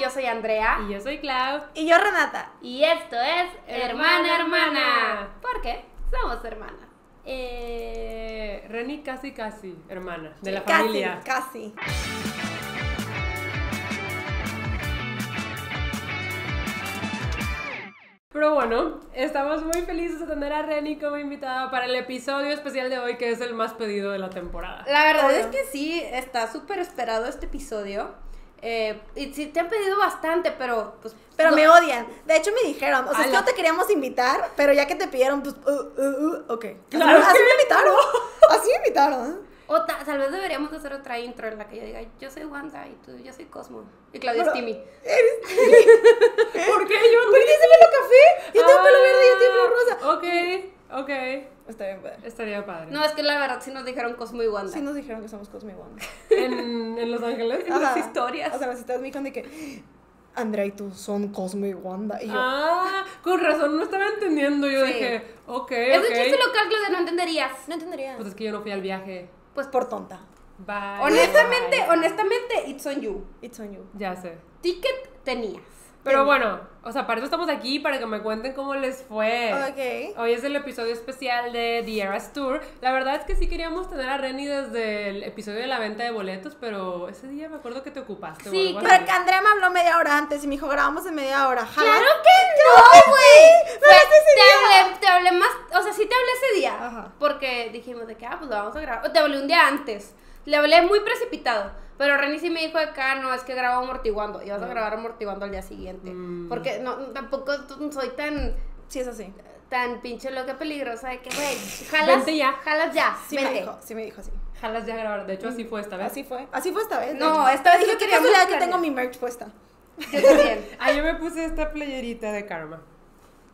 Yo soy Andrea. Y yo soy Clau. Y yo Renata. Y esto es Hermana Hermana, Hermana. ¿Por qué? Somos hermanas. Eh, Reni casi casi, hermana, de la Casi, familia. Casi. Pero bueno, estamos muy felices de tener a Reni como invitada para el episodio especial de hoy, que es el más pedido de la temporada. La verdad es que sí, está súper esperado este episodio. Eh, y sí, te han pedido bastante, pero pues. Pero no- me odian. De hecho, me dijeron, o sea, es que no te queríamos invitar, pero ya que te pidieron, pues, uh, uh, uh, ok. Así, Claro así me invitaron. Así me invitaron. ¿eh? O ta- tal vez deberíamos de hacer otra intro en la que yo diga, yo soy Wanda y tú, yo soy Cosmo. Y Claudia es Pero- Timmy. ¿Por qué yo ¿Por qué se pelo café? Yo tengo pelo verde y yo tengo pelo rosa. Ah, Ok, ok. Bien, padre. Estaría padre. No, es que la verdad sí nos dijeron Cosmo y Wanda. Sí nos dijeron que somos Cosme y Wanda. ¿En, en Los Ángeles? Las Ajá. historias. O sea, las historias me dijeron de que Andrea y tú son Cosme y Wanda. Y yo, Ah, con razón, no estaba entendiendo. Yo Sí. dije, ok, es un ok. chiste local, Claudia, no entenderías. no entendería. Pues es que yo no fui al viaje. Pues por tonta. Bye. honestamente, bye. honestamente, it's on you. It's on you. Ya sé. Ticket tenías. Pero bueno, o sea, para eso estamos aquí, para que me cuenten cómo les fue. Ok. Hoy es el episodio especial de The Eras Tour. La verdad es que sí queríamos tener a Reni desde el episodio de la venta de boletos, pero ese día me acuerdo que te ocupaste. Sí, Pero que Andrea me habló media hora antes y me dijo, grabamos en media hora. ¡Claro que no, güey! Ese te, hablé, te hablé más, o sea, sí te hablé ese día. Ajá. Porque dijimos de que, ah, pues lo vamos a grabar. O te hablé un día antes. Le hablé muy precipitado. Pero Reni sí me dijo acá, no, es que grabo amortiguando. Y vas a grabar amortiguando al día siguiente. Mm. Porque no, tampoco soy tan, Sí, es así. tan pinche loca peligrosa de que, güey, jalas, Vente ya. jalas ya, Sí me vente. dijo, sí me dijo así. Jalas ya grabar. De hecho, así fue esta vez. Así fue. Así fue esta vez. No, esta vez dije no que queríamos casualidad que tengo mi merch puesta. Yo también. Ah, yo me puse esta playerita de Karma.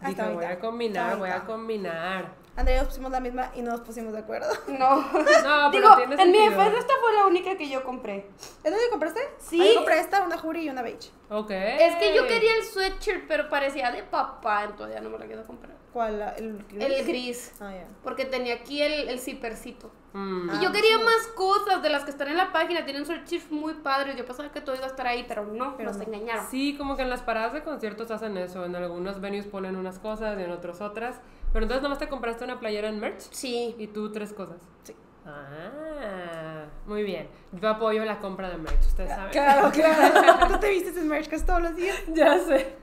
Ah, está Dije, voy a combinar, Está voy a combinar. Andrea y yo pusimos la misma y no nos pusimos de acuerdo. No. No, pero Digo, tiene en mi sentido. defensa esta fue la única que yo compré. ¿Es donde compraste? Sí. Ahí compré esta, una Juri y una beige. Ok. Es que yo quería el sweatshirt, pero parecía de papá, entonces ya no me la quiero comprar. ¿Cuál? La- ¿El gris? El gris. Ah, ya. Porque tenía aquí el, el zippercito. Mm. Y Ah, yo quería sí. más cosas de las que están en la página. Tienen sweatshirts muy padres. Yo pensaba que todo iba a estar ahí, pero no, Pero nos no. engañaron. Sí, como que en las paradas de conciertos hacen eso. En algunos venues ponen unas cosas y en otros otras. Pero entonces nomás te compraste una playera en merch Sí. y tú tres cosas. Sí. Ah, muy bien. Yo apoyo la compra de merch, ustedes saben. Claro, claro. Tú te vistes en merch casi todos los días. ya sé.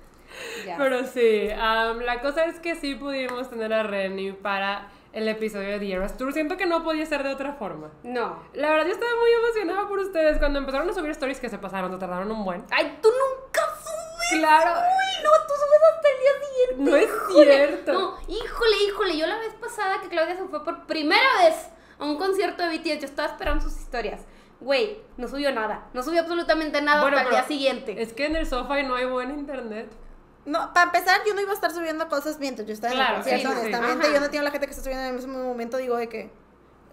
Ya. Pero sí, la cosa es que sí pudimos tener a Reni para el episodio de The Eras Tour. Siento que no podía ser de otra forma. No. La verdad, yo estaba muy emocionada por ustedes cuando empezaron a subir stories que se pasaron, se tardaron un buen. Ay, tú nunca subes. Claro. Uy, no, tú subes hasta el día siguiente. No es Híjole. cierto. No, híjole, híjole. Yo la vez pasada que Claudia se fue por primera vez a un concierto de BTS, yo estaba esperando sus historias. Güey, no subió nada. No subió absolutamente nada Bueno, hasta el día siguiente. Es que en el sofá no hay buen internet. No, para empezar, yo no iba a estar subiendo cosas mientras yo estaba Claro, en el concierto, sí, sí, sí. honestamente. Ajá. Yo no tengo la gente que está subiendo en ese momento, digo de que.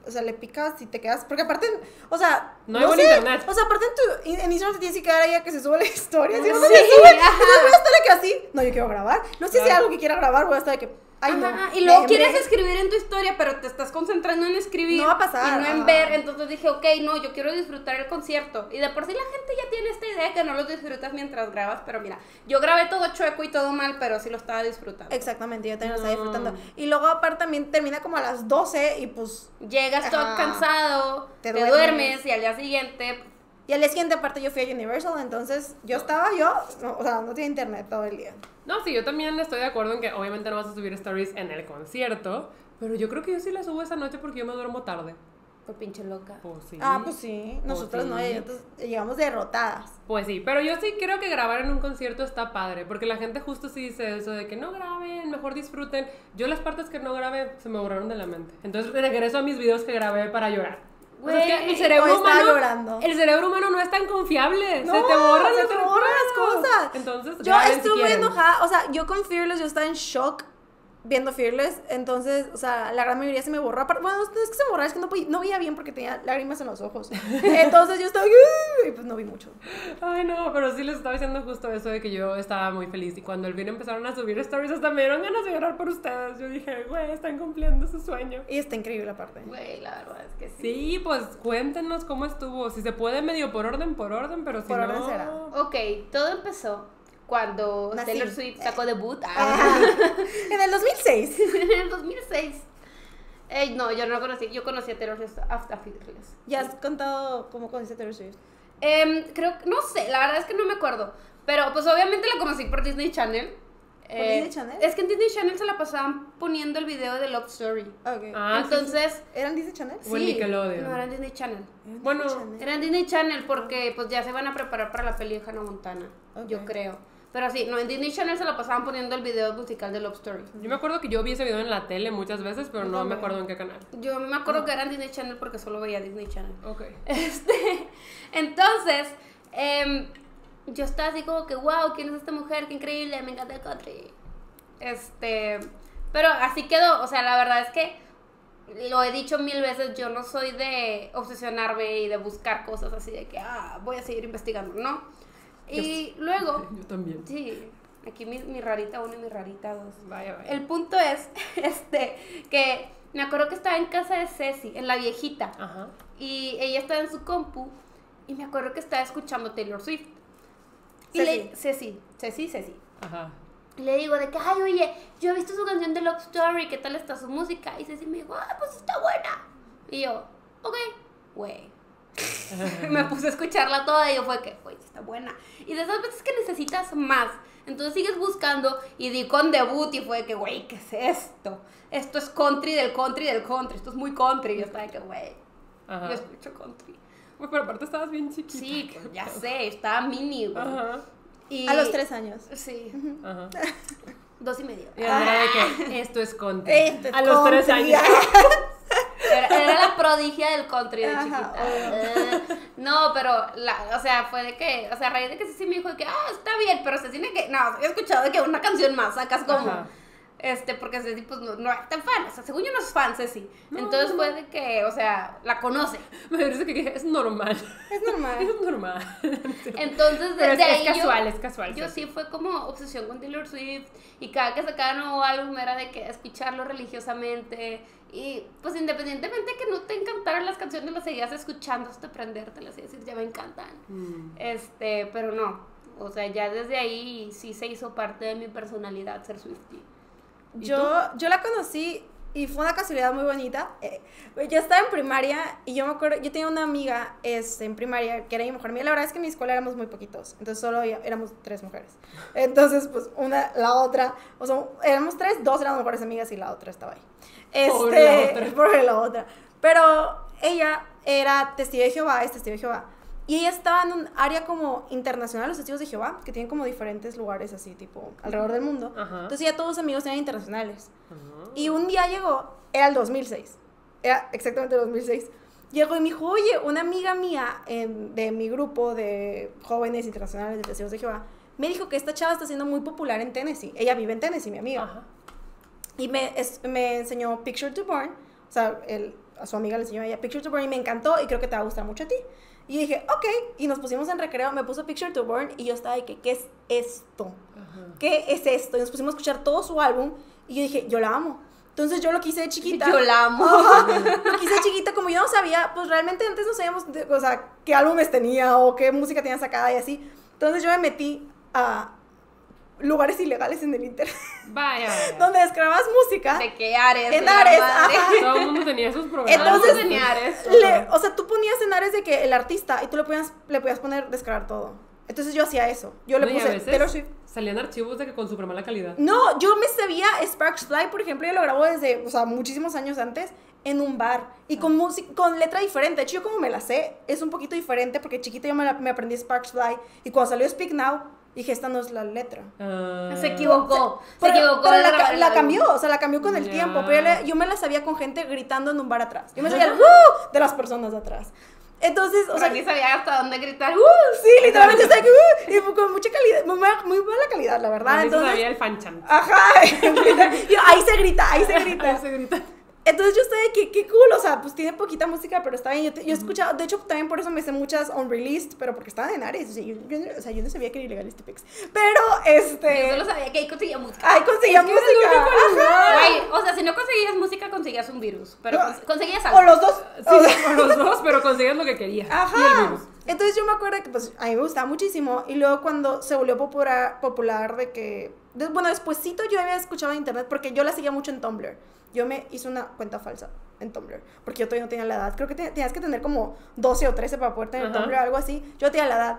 O sea, le picas y te quedas. Porque aparte, o sea. No hay buen sé, internet. O sea, aparte en, tu, en Instagram te tienes que quedar ahí a que se suba la historia. Si no, no Sí, se sube. ajá. Entonces voy a estar de que así. No, yo quiero grabar. No sé si hay Claro. algo que quiera grabar, voy a estar de que. Ay, no. Ajá, y luego quieres escribir en tu historia, pero te estás concentrando en escribir. No va a pasar, Y no en ajá. ver. Entonces dije, ok, no, yo quiero disfrutar el concierto. Y de por sí la gente ya tiene esta idea que no lo disfrutas mientras grabas. Pero mira, yo grabé todo chueco y todo mal, pero sí lo estaba disfrutando. Exactamente, yo también lo estaba No. disfrutando. Y luego, aparte, también termina como a las 12 y pues. Llegas todo Ajá. cansado, te, Te duermes. duermes. y al día siguiente. Y al día siguiente, aparte, yo fui a Universal, entonces yo estaba, yo. no, o sea, no tenía internet todo el día. No, sí, yo también estoy de acuerdo en que obviamente no vas a subir stories en el concierto, pero yo creo que yo sí las subo esa noche porque yo me duermo tarde. Pues pinche loca. Pues sí. Ah, pues sí. Nosotros no, sí. nosotros llegamos derrotadas. Pues sí, pero yo sí creo que grabar en un concierto está padre, porque la gente justo sí dice eso de que no graben, mejor disfruten. Yo las partes que no grabé se me borraron de la mente. Entonces regreso a mis videos que grabé para llorar. O sea, el cerebro humano, llorando. el cerebro humano no es tan confiable, No, se te borran, se te borran las cosas. Entonces, Yo si estuve quieren. enojada, o sea, yo con Fearless yo estaba en shock viendo Fearless, entonces, o sea, la gran mayoría se me borró. Bueno, no es que se me borrara, es que no, no veía bien porque tenía lágrimas en los ojos. Entonces yo estaba, y pues no vi mucho. Ay, no, pero sí les estaba diciendo justo eso de que yo estaba muy feliz. Y cuando el vino empezaron a subir stories, hasta me dieron ganas de llorar por ustedes. Yo dije, güey, están cumpliendo su sueño. Y está increíble aparte. Güey, la verdad es que sí. Sí, pues cuéntenos cómo estuvo. Si se puede, medio por orden, por orden, pero si Por no. orden será. Ok, todo empezó cuando Nací. Taylor Swift sacó debut ah, en el 2006. en el 2006. Ey, no, yo no lo conocí. Yo conocí a Taylor Swift hasta Fearless. Ya has contado cómo conociste a Taylor Swift. Em, creo que, no sé, la verdad es que no me acuerdo. Pero pues obviamente la conocí por Disney Channel. Eh, Disney Channel? Es que en Disney Channel se la pasaban poniendo el video de Love Story. Ok. Ah, Entonces, ¿Eran Disney Channel? O en sí, Nickelodeon. No, era en Disney Channel. Eran Bueno, Disney Channel. Era en Disney Channel porque pues ya se van a preparar para la peli de Hannah Montana. Yo creo. Pero sí, no, en Disney Channel se la pasaban poniendo el video musical de Love Story. Yo me acuerdo que yo vi ese video en la tele muchas veces, pero no me acuerdo en qué canal. Yo me acuerdo que era en Disney Channel porque solo veía Disney Channel. Ok. Este, entonces, em, yo estaba así como que, wow, ¿quién es esta mujer? Qué increíble, me encanta el country. Este, pero así quedó, o sea, la verdad es que lo he dicho mil veces, yo no soy de obsesionarme y de buscar cosas así de que, ah, voy a seguir investigando, ¿no? Y luego, Yo también. sí, aquí mi, mi rarita uno y mi rarita dos. Vaya, vaya. El punto es, este, que me acuerdo que estaba en casa de Ceci, en la viejita. Ajá. Y ella estaba en su compu y me acuerdo que estaba escuchando Taylor Swift. Y Ceci. le, Ceci, Ceci, Ceci. Ajá. Y le digo de que, ay, oye, yo he visto su canción de Love Story, ¿qué tal está su música? Y Ceci me dijo, ah, pues está buena. Y yo, ok, güey. me puse a escucharla toda y yo fue que, güey, sí está buena. Y de esas veces que necesitas más. Entonces sigues buscando y di con debut y fue que, güey, ¿qué es esto? Esto es country del country del country. Esto es muy country. Y yo estaba de que, güey, yo escucho country. Uy, pero aparte estabas bien chiquita. Sí, pues, ya sé, estaba mini, güey. Ajá. Y- A los tres años. Sí, Ajá. dos y medio. Y Andrea de que esto es country. Este es a los tres años. Era, era la prodigia del country de Ajá, chiquita. Eh, no, pero, la, o sea, fue de que, o sea, a raíz de que sí me dijo de que, ah, está bien, pero se tiene que, no, he escuchado de que una canción más sacas como, Ajá. Este, porque Ceci, pues, no, no es tan fan, o sea, según yo no es fan, Ceci. No, Entonces no, fue de que, o sea, la conoce. Me parece que es normal. Es normal. Es normal. Entonces, es, desde es ahí yo- casual, es casual. Yo sí fue como obsesión con Taylor Swift y cada que sacaba nuevo álbum era de que escucharlo religiosamente y pues independientemente que no te encantaran las canciones las seguías escuchando hasta aprendértelas y decir ya me encantan. Mm. Este, pero no, o sea, ya desde ahí sí se hizo parte de mi personalidad ser Swiftie. ¿Y Yo, yo la conocí y fue una casualidad muy bonita. Eh, yo estaba en primaria y yo me acuerdo, yo tenía una amiga este, en primaria que era mi mejor amiga. La verdad es que en mi escuela éramos muy poquitos, entonces solo había- éramos tres mujeres. Entonces, pues una, la otra, o sea, éramos tres, dos eran mejores amigas y la otra estaba ahí. Este, Pobre la otra. pobre la otra. Pero ella era testigo de Jehová, es testigo de Jehová. Y ella estaba en un área como internacional, los testigos de Jehová, que tienen como diferentes lugares así, tipo, alrededor del mundo. Ajá. Entonces ya todos sus amigos eran internacionales. Ajá. Y un día llegó, era el 2006, era exactamente el 2006. Llegó y me dijo, oye, una amiga mía en- de mi grupo de jóvenes internacionales de testigos de Jehová, me dijo que esta chava está siendo muy popular en Tennessee. Ella vive en Tennessee, mi amiga. Ajá. Y me, es- me enseñó Picture to Burn. O sea, él, a su amiga le enseñó a ella Picture to Burn y me encantó y creo que te va a gustar mucho a ti. Y dije, ok. Y nos pusimos en recreo, me puso Picture to Burn y yo estaba de que, ¿qué es esto? Ajá. ¿Qué es esto? Y nos pusimos a escuchar todo su álbum y yo dije, yo la amo. Entonces yo lo quise de chiquita. Yo la amo. Lo quise de chiquita, como yo no sabía, pues realmente antes no sabíamos, de- o sea, qué álbumes tenía o qué música tenía sacada y así. Entonces yo me metí a lugares ilegales en el internet, Vaya. vaya. donde descargabas música. De que Ares. En Ares. Todo el mundo tenía sus programas. Entonces- tenía Ares. Le- o sea, tú ponías en Ares de que el artista y tú le podías, le podías poner descargar todo. Entonces yo hacía eso. Yo le No, a puse Taylor Swift. Salían archivos de que con súper mala calidad. No, yo me sabía Sparks Fly, por ejemplo, yo lo grabó desde, o sea, muchísimos años antes en un bar y con música, con letra diferente. De hecho, yo como me la sé, es un poquito diferente porque chiquita yo me, la- me aprendí Sparks Fly y cuando salió Speak Now, dije, esta no es la letra. Ah. Se equivocó. Se Pero, equivocó. pero la, la álbum. cambió, o sea, la cambió con el Ya. tiempo, pero yo, le- yo me la sabía con gente gritando en un bar atrás. Yo me sabía el "Uh", de las personas de atrás. Entonces, o O sea, ni sabía hasta dónde gritar. ¡Uh! Sí, literalmente está aquí, uh, y con mucha calidad, muy mala buena, muy buena calidad, la verdad. Se Entonces, sabía el fanchan. Ajá, yo, ahí se grita, ahí se grita. Ahí se grita. Entonces yo estoy de que, qué cool, o sea, pues tiene poquita música, pero está bien. Yo, te- yo he escuchado, de hecho, también por eso me sé muchas unreleased, pero porque estaban en Ares. O sea, yo, yo no- o sea, yo no sabía que era ilegal este pix. Pero, este. Yo solo sabía que ahí conseguía música. Ay, conseguía música. Ajá. Güey, o sea, si no conseguías música, conseguías un virus. Pero No. conseguías O algo. los dos. Sí, o sea, los dos, pero conseguías lo que querías. Y el Ajá. virus. Entonces yo me acuerdo que pues a mí me gustaba muchísimo y luego cuando se volvió popular, popular de que, de- bueno, despuésito yo había escuchado en internet porque yo la seguía mucho en Tumblr. Yo me hice una cuenta falsa en Tumblr porque yo todavía no tenía la edad. Creo que te- tenías que tener como 12 o 13 para poder tener Ajá. Tumblr o algo así. Yo tenía la edad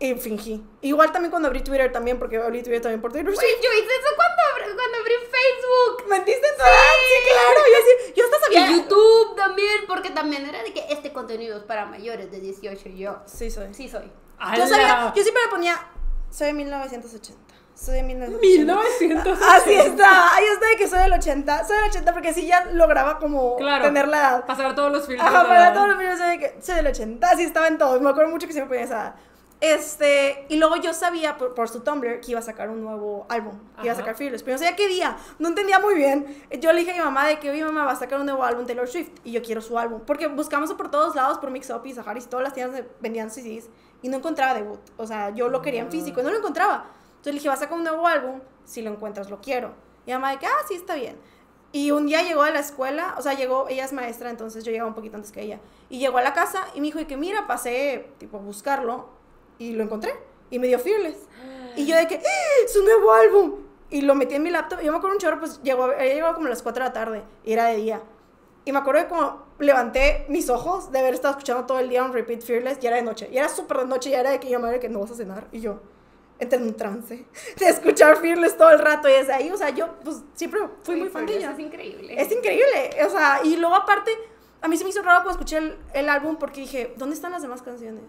y fingí. Igual también cuando abrí Twitter también porque abrí Twitter también por Twitter. Güey, yo hice eso cuando abrí, cuando abrí Facebook. ¿Mentiste en tu edad? Sí, claro. Yo, sí, yo hasta Y sabía. YouTube también, porque también era de que este contenido es para mayores de 18 y yo. Sí, soy. Sí soy. Yo, sabía, yo siempre me ponía, soy de 1980. Soy de 1980. 1900. Así está, ahí está de que soy del 80. Soy del 80 porque sí ya lograba como Claro. tener la edad. Pasar todos los filtros. Ajá, para todos los videos soy, de que soy del 80, así estaba en todos. Me acuerdo mucho que siempre ponía esa edad. Este, y luego yo sabía por, por su Tumblr que iba a sacar un nuevo álbum, que iba a sacar Fearless, pero no sabía qué día, no entendía muy bien. Yo le dije a mi mamá de que, oye mamá, va a sacar un nuevo álbum Taylor Swift y yo quiero su álbum, porque buscamos por todos lados, por Mix Up y Saharis, todas las tiendas vendían CDs y no encontraba debut, o sea, yo lo quería en físico y no lo encontraba. Entonces le dije, va a sacar un nuevo álbum, si lo encuentras lo quiero. Y mamá de que, ah, sí, está bien. Y un día llegó a la escuela, o sea, llegó, ella es maestra, entonces yo llegaba un poquito antes que ella. Y llegó a la casa y me dijo de que, mira, pasé, tipo, a buscarlo y lo encontré. Y me dio Fearless. Y yo de que, ¡Ah! ¡su nuevo álbum! Y lo metí en mi laptop. Y yo me acuerdo un chorro, pues llegó, ella llegó como a las 4 de la tarde y era de día. Y me acuerdo de como levanté mis ojos de haber estado escuchando todo el día un repeat Fearless y era de noche. Y era súper de noche y era de que yo, madre, que no vas a cenar. Y yo entré en un trance de escuchar Fearless todo el rato. Y desde ahí, o sea, yo pues siempre fui muy fan de ella. Es increíble. Es increíble. O sea, y luego aparte, a mí se me hizo raro cuando escuché el, el álbum porque dije, ¿dónde están las demás canciones?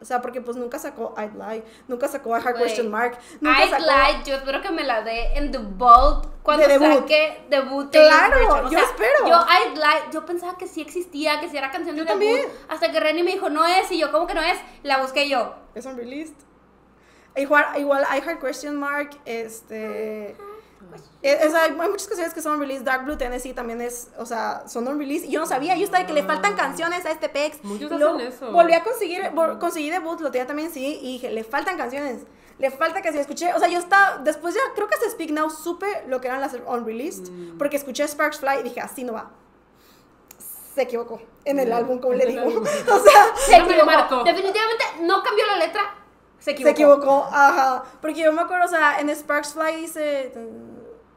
O sea, porque pues nunca sacó I'd Lie, nunca sacó a Hard. Question Mark, nunca I'd sacó... Lie, yo espero que me la dé en The Vault cuando De debut. saque debut. Claro. O yo sea, espero. Yo I'd Lie, yo pensaba que sí existía, que sí era canción de Yo debut. también. Hasta que Renny me dijo, no es, y yo, ¿cómo que no es? La busqué yo. Es unreleased. Igual, igual I Heart Question Mark, este... o sea, hay muchas canciones que son unreleased. Dark Blue Tennessee también es, o sea, son unreleased. Y yo no sabía, yo estaba de que le faltan canciones a este pex. Muchos hacen eso. Volví a conseguir, vol- conseguí debut, lo tenía también sí, y dije, le faltan canciones. Le falta canciones. Escuché, o sea, yo estaba, después ya, creo que hasta Speak Now supe lo que eran las unreleased. Mm. Porque escuché Sparks Fly y dije, así no va. Se equivocó en el Mm, álbum, como le digo. o sea, Se equivocó. Definitivamente no cambió la letra. Se Se equivocó. equivocó, ajá. Porque yo me acuerdo, o sea, en Sparks Fly dice.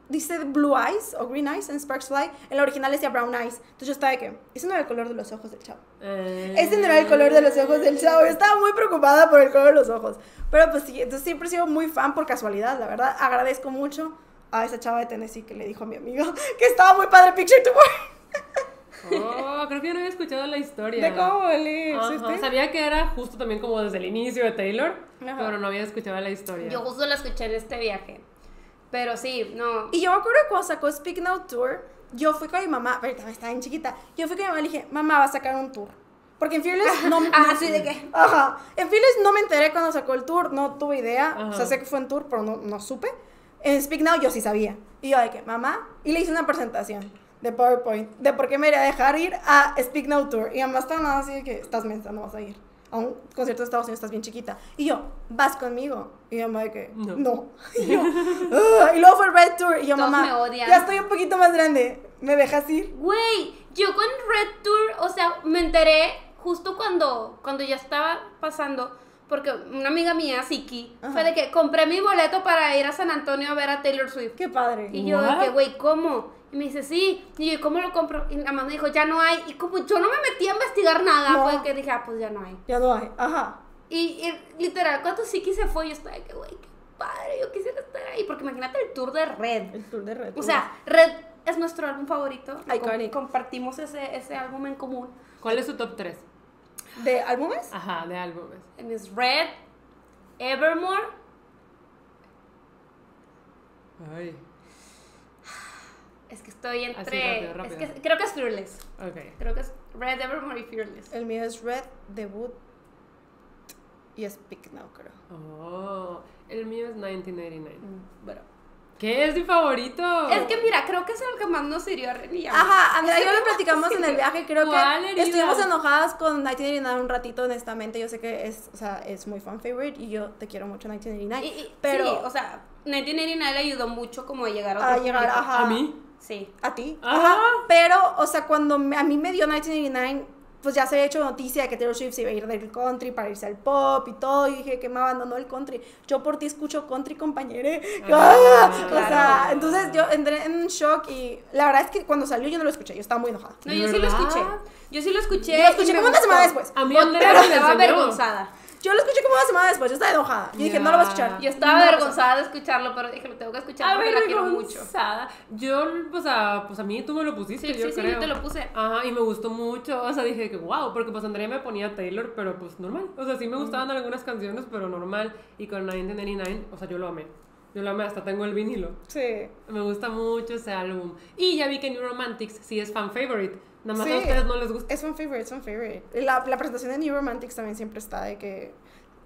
Dice Blue Eyes o Green Eyes en Sparks Fly. En la original decía Brown Eyes. Entonces yo estaba de que. Ese no era el color de los ojos del chavo. Eh, Ese no era el color de los ojos del chavo. Yo estaba muy preocupada por el color de los ojos. Pero pues sí, entonces siempre he sido muy fan por casualidad, la verdad. Agradezco mucho a esa chava de Tennessee que le dijo a mi amigo que estaba muy padre Picture to Wear. Oh, creo que yo no había escuchado la historia. De cómo Ajá, Sabía que era justo también como desde el inicio de Taylor, Ajá. pero no había escuchado la historia. Yo justo la escuché en este viaje. Pero sí, no. Y yo me acuerdo cuando sacó Speak Now Tour, yo fui con mi mamá, pero también estaba bien chiquita. Yo fui con mi mamá y le dije, mamá va a sacar un tour. Porque en Fearless no, no Ah, sí, ¿de qué? Ajá. En Fearless no me enteré cuando sacó el tour, no tuve idea. Ajá. O sea, sé que fue en tour, pero no, no supe. En Speak Now yo sí sabía. Y yo de que, mamá, y le hice una presentación de PowerPoint de por qué me iría a dejar ir a Speak Now Tour. Y mamá estaba nada así de que estás mensa, no vas a ir. A un concierto de Estados Unidos estás bien chiquita. Y yo, vas conmigo. Y mamá de que, No. no. Y yo, y luego fue Red Tour. Y yo, Todos mamá, ya estoy un poquito más grande. ¿Me dejas ir? Güey, yo con Red Tour, o sea, me enteré justo cuando, cuando ya estaba pasando, porque una amiga mía, Siki, Ajá. fue de que compré mi boleto para ir a San Antonio a ver a Taylor Swift. Qué padre. Y yo de que, güey, ¿cómo? Y me dice, sí. Y yo, ¿cómo lo compro? Y nada más me dijo, ya no hay. Y como yo no me metí a investigar nada, No. fue que dije, ah, pues ya no hay. Ya no hay. Ajá. Y, y literal, cuando Siki se fue, yo estaba de que, güey, qué padre, yo quisiera estar ahí. Porque imagínate el tour de Red. El tour de Red O sea, Red es nuestro álbum favorito. Com- Iconic. compartimos ese, ese álbum en común. ¿Cuál es su top 3? ¿De álbumes? Ajá, de álbumes. Es Red, Evermore. Ay, estoy Así, entre. rápido, rápido. Es que creo que es Fearless. ok. Creo que es Red, Evermore y Fearless. El mío es Red, Debut y Speak Now, creo. Oh, el mío es 1989. Bueno. ¿Qué es mi favorito? Es que mira, creo que es el que más nos hirió a Ren y a mí. Ajá, Andrea y yo lo platicamos en el viaje, creo ¿Cuál que herida? estuvimos enojadas con 1989 un ratito, honestamente, yo sé que es, o sea, es muy fan favorite y yo te quiero mucho 1989, Y- y- pero sí, o sea, 1989 le ayudó mucho como a llegar a otro a llegar, ajá, ¿A mí? Sí. a ti, Ajá. ajá, pero, o sea, cuando me- a mí me dio 1989, pues ya se había hecho noticia de que Taylor Swift se iba a ir del country para irse al pop y todo, y dije que me abandonó el country, yo por ti escucho country, compañere, Ah, ¡Ah! o sea, claro. entonces yo entré en shock y la verdad es que cuando salió yo no lo escuché, yo estaba muy enojada. No, ¿De yo sí lo verdad? escuché. Yo sí lo escuché. Yo lo escuché me como una semana después. A mí Pero Andrea me estaba avergonzada. Yo lo escuché como una semana después, yo estaba enojada. Yo dije, no lo voy a escuchar. Yo estaba No, avergonzada de escucharlo, pero dije, lo tengo que escuchar porque la quiero mucho. Yo, o sea, pues a mí tú me lo pusiste, Sí, yo sí, sí, creo. yo te lo puse. Ajá, y me gustó mucho, o sea, dije que wow, porque pues Andrea me ponía Taylor, pero pues normal. O sea, sí me gustaban algunas canciones, pero normal. Y con 1999, o sea, yo lo amé. Yo lo amé, hasta tengo el vinilo. Sí. Me gusta mucho ese álbum. Y ya vi que New Romantics sí es fan favorite. Nada más Sí. a ustedes no les gusta. Es un favorite, es un favorite. La, la presentación de New Romantics también siempre está de que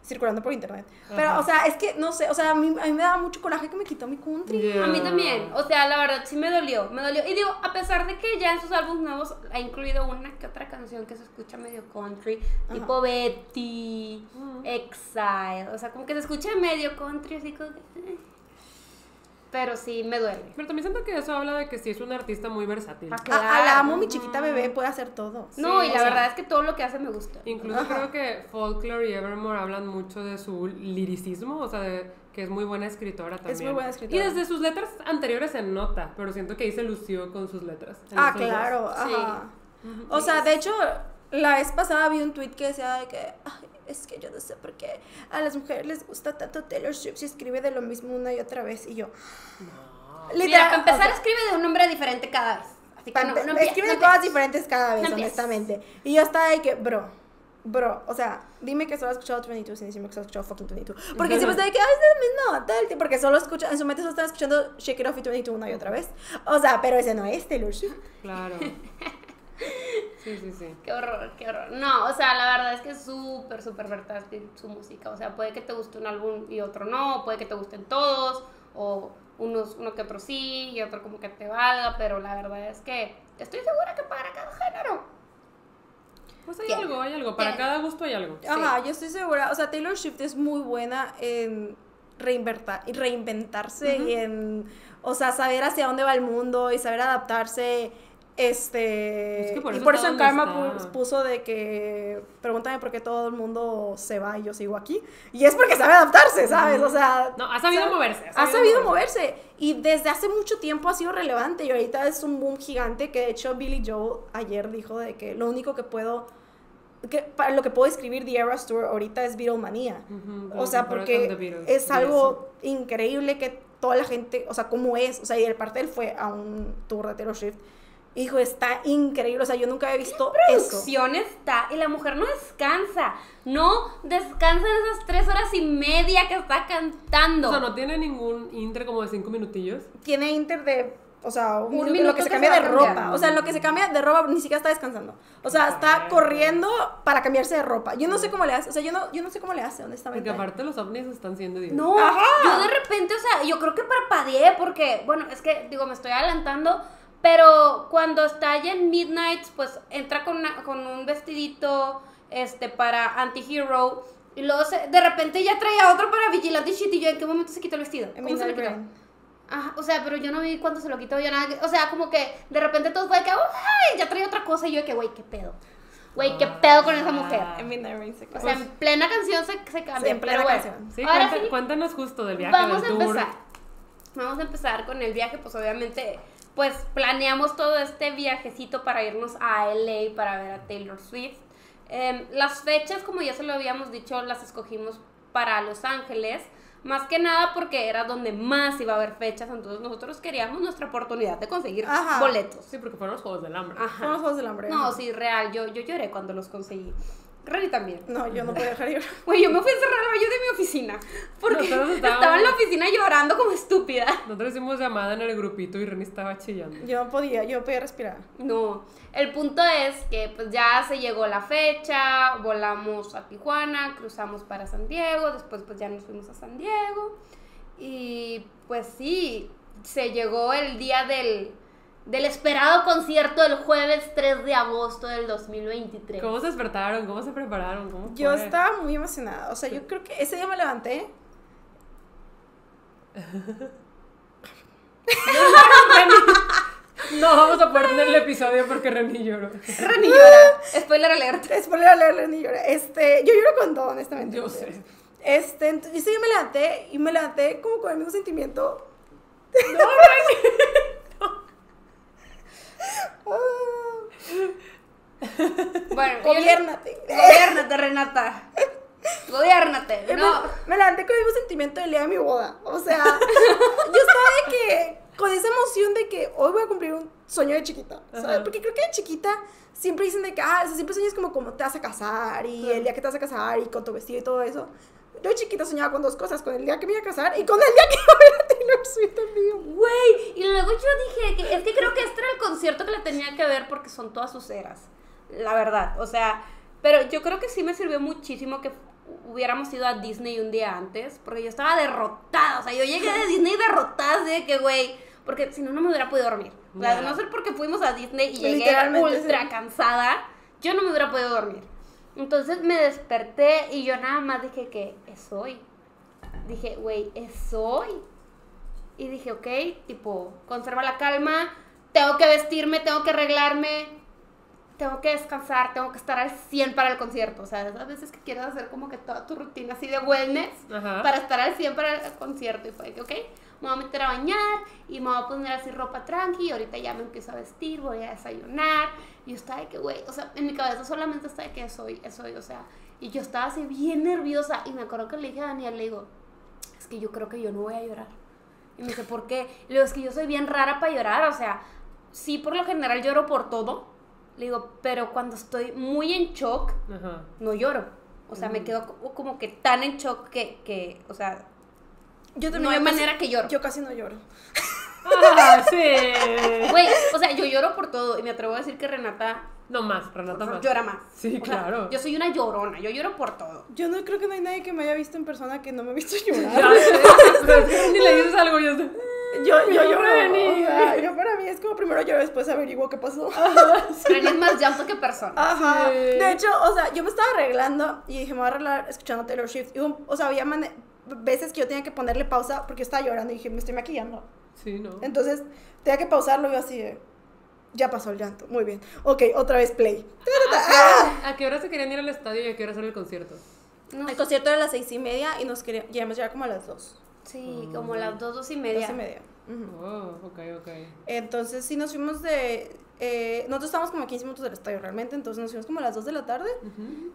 circulando por internet. Pero, Ajá. o sea, es que, no sé, o sea, a mí, a mí me daba mucho coraje que me quitó mi country. Yeah. A mí también, o sea, la verdad sí me dolió, me dolió. Y digo, a pesar de que ya en sus álbumes nuevos ha incluido una que otra canción que se escucha medio country, tipo Betty, Exile, o sea, como que se escucha medio country, así como que... Pero sí, me duele. Pero también siento que eso habla de que sí es un artista muy versátil. Ah, A, a la Claro. amo, mi chiquita bebé puede hacer todo. No, Sí, y la sea- verdad es que todo lo que hace me gusta. Incluso Ajá. creo que Folklore y Evermore hablan mucho de su liricismo, o sea, de que es muy buena escritora también. muy buena escritora. Y desde sus letras anteriores se nota, pero siento que ahí se lució con sus letras. Ah, claro, Sí. ajá. O sea, de hecho, la vez pasada vi un tweet que decía de que, "Ay, es que yo no sé por qué a las mujeres les gusta tanto Taylor Swift si escribe de lo mismo una y otra vez. Y yo, Mira, para empezar o sea, escribe de un nombre diferente cada vez. Así que no, no escribe no de cosas diferentes cada vez, No honestamente. Y yo estaba de que, bro, bro, o sea, dime que solo has escuchado 22 sin decirme que solo has escuchado fucking 22. Porque siempre está de que, ay, es lo mismo, tal, porque solo escucha, en su mente solo están escuchando Shake It Off y 22 una y otra vez. O sea, pero ese no es Taylor Swift. Claro. Sí, sí, sí. Qué horror, qué horror. No, o sea, la verdad es que es súper, súper versátil su música. O sea, puede que te guste un álbum y otro no, puede que te gusten todos, o unos, uno que otro sí y otro como que te valga, pero la verdad es que estoy segura que para cada género. Pues hay Tiene. algo, hay algo. Para Tiene. cada gusto hay algo. Ajá, yo estoy segura. O sea, Taylor Swift es muy buena en reinverta- y reinventarse y en, o sea, saber hacia dónde va el mundo y saber adaptarse. Este. Es que por y por eso en Karma está. pu- puso de que. Pregúntame por qué todo el mundo se va y yo sigo aquí. Y es porque sabe adaptarse, ¿sabes? O sea. No, ha sabido ¿sabes? moverse. Ha sabido moverse. Y desde hace mucho tiempo ha sido relevante. Y ahorita es un boom gigante. Que de hecho Billy Joel ayer dijo de que lo único que puedo. Que, para lo que puedo escribir The Eras Tour ahorita es Beatlemania. Ujú, o como sea, porque es algo increíble que toda la gente, o sea, como es, o sea, y el parte él fue a un tour de Taylor Swift. Hijo, está increíble, o sea, yo nunca había visto eso. Producción está y la mujer no descansa. No descansa en esas tres horas y media que está cantando. O sea, no tiene ningún inter como de cinco minutillos. Tiene inter de, o sea, un, Un minuto lo que se que cambia se de ropa. O sea, en lo que se cambia de ropa ni siquiera está descansando. O sea, está corriendo para cambiarse de ropa. Yo no sé cómo le hace, o sea, yo no, yo no sé cómo le hace, honestamente. Porque aparte los ovnis están siendo Dios. No, Ajá. yo de repente, o sea, yo creo que parpadeé porque, bueno, es que, digo, me estoy adelantando, pero cuando está allá en Midnight, pues entra con, una- con un vestidito, este, para anti-hero, y luego se- de repente ya traía otro para Vigilante Shit, y yo, ¿en qué momento se quitó el vestido? En ¿Cómo se lo Midnight quitó? Rain. Ajá, o sea, pero yo no vi cuándo se lo quitó, yo nada, o sea, como que de repente todo fue que, ¡ay! Ya traía otra cosa, y yo de que, güey, ¿qué pedo? Güey, ¿qué pedo con esa mujer? En Midnight Rain se O sea, en plena canción se, se cambia, Sí, en plena pero bueno. canción. Sí, Ahora sí, cuéntanos justo del viaje Vamos a tour. empezar. Vamos a empezar con el viaje, pues obviamente, pues planeamos todo este viajecito para irnos a LA para ver a Taylor Swift. Em, las fechas, como ya se lo habíamos dicho, las escogimos para Los Ángeles. Más que nada porque era donde más iba a haber fechas, entonces nosotros queríamos nuestra oportunidad de conseguir Ajá. boletos. Sí, porque fueron los Juegos del Hambre. Ajá. Son los Juegos del Hambre. No, ajá. sí, real, yo, yo lloré cuando los conseguí. Remy también. No, yo no podía dejar ir. Güey, yo me fui a encerrar al baño de mi oficina. Porque estaba en la oficina llorando como estupida. Nosotros hicimos llamada en el grupito y Reni estaba chillando. Yo no podía, yo no podía respirar. No, el punto es que pues ya se llegó la fecha, volamos a Tijuana, cruzamos para San Diego, después pues ya nos fuimos a San Diego Y pues sí, se llegó el día del, del esperado concierto el jueves 3 de agosto del 2023. ¿Cómo se despertaron? ¿Cómo se prepararon? ¿Cómo Yo estaba muy emocionada. O sea, yo creo que ese día me levanté. No vamos a poder tener el episodio porque Reni lloró. Reni llora. Spoiler alert. Spoiler alert, ni lloré. Este, yo lloro con todo, honestamente. Yo sé. Este, entonces, ese día me levanté y me levanté como con el mismo sentimiento. Bueno, Ah, Gobiérnate. Gobiérnate, Renata. Gobiérnate. Me- No. Me levanté con el mismo sentimiento del día de mi boda. O sea, yo estaba de que, con esa emoción de que hoy voy a cumplir un sueño de chiquita. ¿sabes? Ajá. Porque creo que de chiquita siempre dicen de que, ah, siempre sueñas como cómo te vas a casar y el día que te vas a casar y con tu vestido y todo eso. Yo chiquita soñaba con dos cosas, con el día que me iba a casar y con el día que iba a ver a Taylor Swift en vivo. Güey, y luego yo dije que es que creo que este era el concierto que le tenía que ver porque son todas sus eras. La verdad, o sea, pero yo creo que sí me sirvió muchísimo que hubiéramos ido a Disney un día antes, porque yo estaba derrotada, o sea, yo llegué de Disney derrotada, así de que, güey, porque si no, no me hubiera podido dormir. O sea, no ser porque fuimos a Disney y llegué ultra sí. cansada, yo no me hubiera podido dormir. Entonces me desperté y yo nada más dije que es hoy. Dije, güey, es hoy. Y dije, ok, tipo, conserva la calma, tengo que vestirme, tengo que arreglarme, tengo que descansar, tengo que estar al 100 para el concierto. O sea, esas veces que quieres hacer como que toda tu rutina así de wellness Ajá. para estar al 100 para el concierto. Y fue que, ok, me voy a meter a bañar y me voy a poner así ropa tranqui. Y ahorita ya me empiezo a vestir, voy a desayunar. Y yo estaba de que, güey, o sea, en mi cabeza solamente está de que es hoy, o sea. Y yo estaba así bien nerviosa. Y me acuerdo que le dije a Daniel, le digo, es que yo creo que yo no voy a llorar. Y me dice, ¿por qué? Le digo, es que yo soy bien rara para llorar, o sea, sí, por lo general lloro por todo. Le digo, pero cuando estoy muy en shock, Ajá. no lloro. O sea, me quedo co- como que tan en shock que, que o sea, Yo no hay manera que lloro. Yo casi no lloro. Ah, sí. Güey, o sea, yo lloro por todo y me atrevo a decir que Renata No más, Renata más. llora más. Sí, O sea, claro. yo soy una llorona, yo lloro por todo. Yo no creo que no hay nadie que me haya visto en persona que no me ha visto llorar. pero Ni le dices algo y yo estoy- Yo, yo Yo, lloro. O sea, yo para mí es como primero lloro, después averiguo qué pasó. Reni es más llanto que persona. Ajá. Sí. De hecho, o sea, yo me estaba arreglando y dije, me voy a arreglar escuchando Taylor Swift. Y, un- o sea, había veces que yo tenía que ponerle pausa porque yo estaba llorando y dije, me estoy maquillando. Sí, no. Entonces, tenía que pausarlo y yo así de, ya pasó el llanto. Muy bien. Ok, otra vez play. ¿A qué hora se querían ir al estadio y a qué hora hacer el concierto? No El concierto era a las seis y media y nos queríamos, llegamos ya como a las dos. Sí, como las dos, dos y media. Dos y media. Oh, ok, ok. Entonces, sí, nos fuimos de... eh, nosotros estábamos como a 15 minutos del estadio realmente, entonces nos fuimos como a las 2 de la tarde.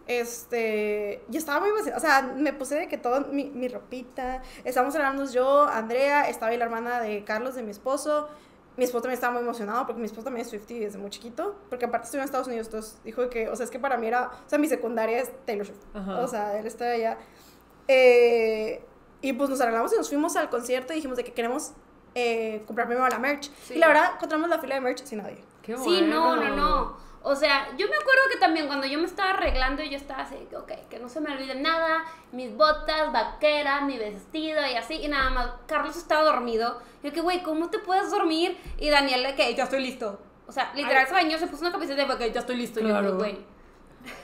Este, yo estaba muy emocionada, o sea, me puse de que todo, mi, mi ropita, estábamos celebrando yo, Andrea, estaba ahí la hermana de Carlos, de mi esposo, mi esposo también estaba muy emocionado, porque mi esposo también es Swiftie desde muy chiquito, porque aparte estuvo en Estados Unidos, entonces dijo que, o sea, es que para mí era, o sea, mi secundaria es Taylor Swift, o sea, él está allá, eh, y pues nos arreglamos y nos fuimos al concierto y dijimos de que queremos eh, comprar primero la merch, Sí. y la verdad, encontramos la fila de merch sin nadie. Qué Sí, no, no, bueno. no. O sea, yo me acuerdo que también cuando yo me estaba arreglando, yo estaba así, que, ok, que no se me olvide nada, mis botas, vaqueras, mi vestido y así, y nada más. Carlos estaba dormido. Yo que, güey, ¿cómo te puedes dormir? Y Daniel, de que ya estoy listo. O sea, literal Ay. se bañó, se puso una camiseta y fue que ya estoy listo. Y yo, Claro. güey.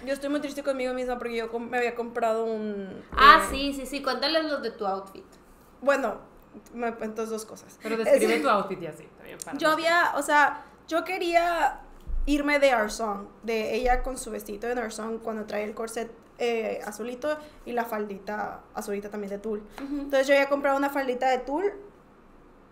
Yo estoy muy triste conmigo misma porque yo me había comprado un... Ah, eh, sí, sí, sí, cuéntales los de tu outfit. Bueno, entonces dos cosas. Pero describe Es- tu outfit y así también. para Yo había, o sea, yo quería irme de Our Song, de ella con su vestido de Our Song cuando trae el corset eh, azulito y la faldita azulita también de tul. Entonces yo había comprado una faldita de tul,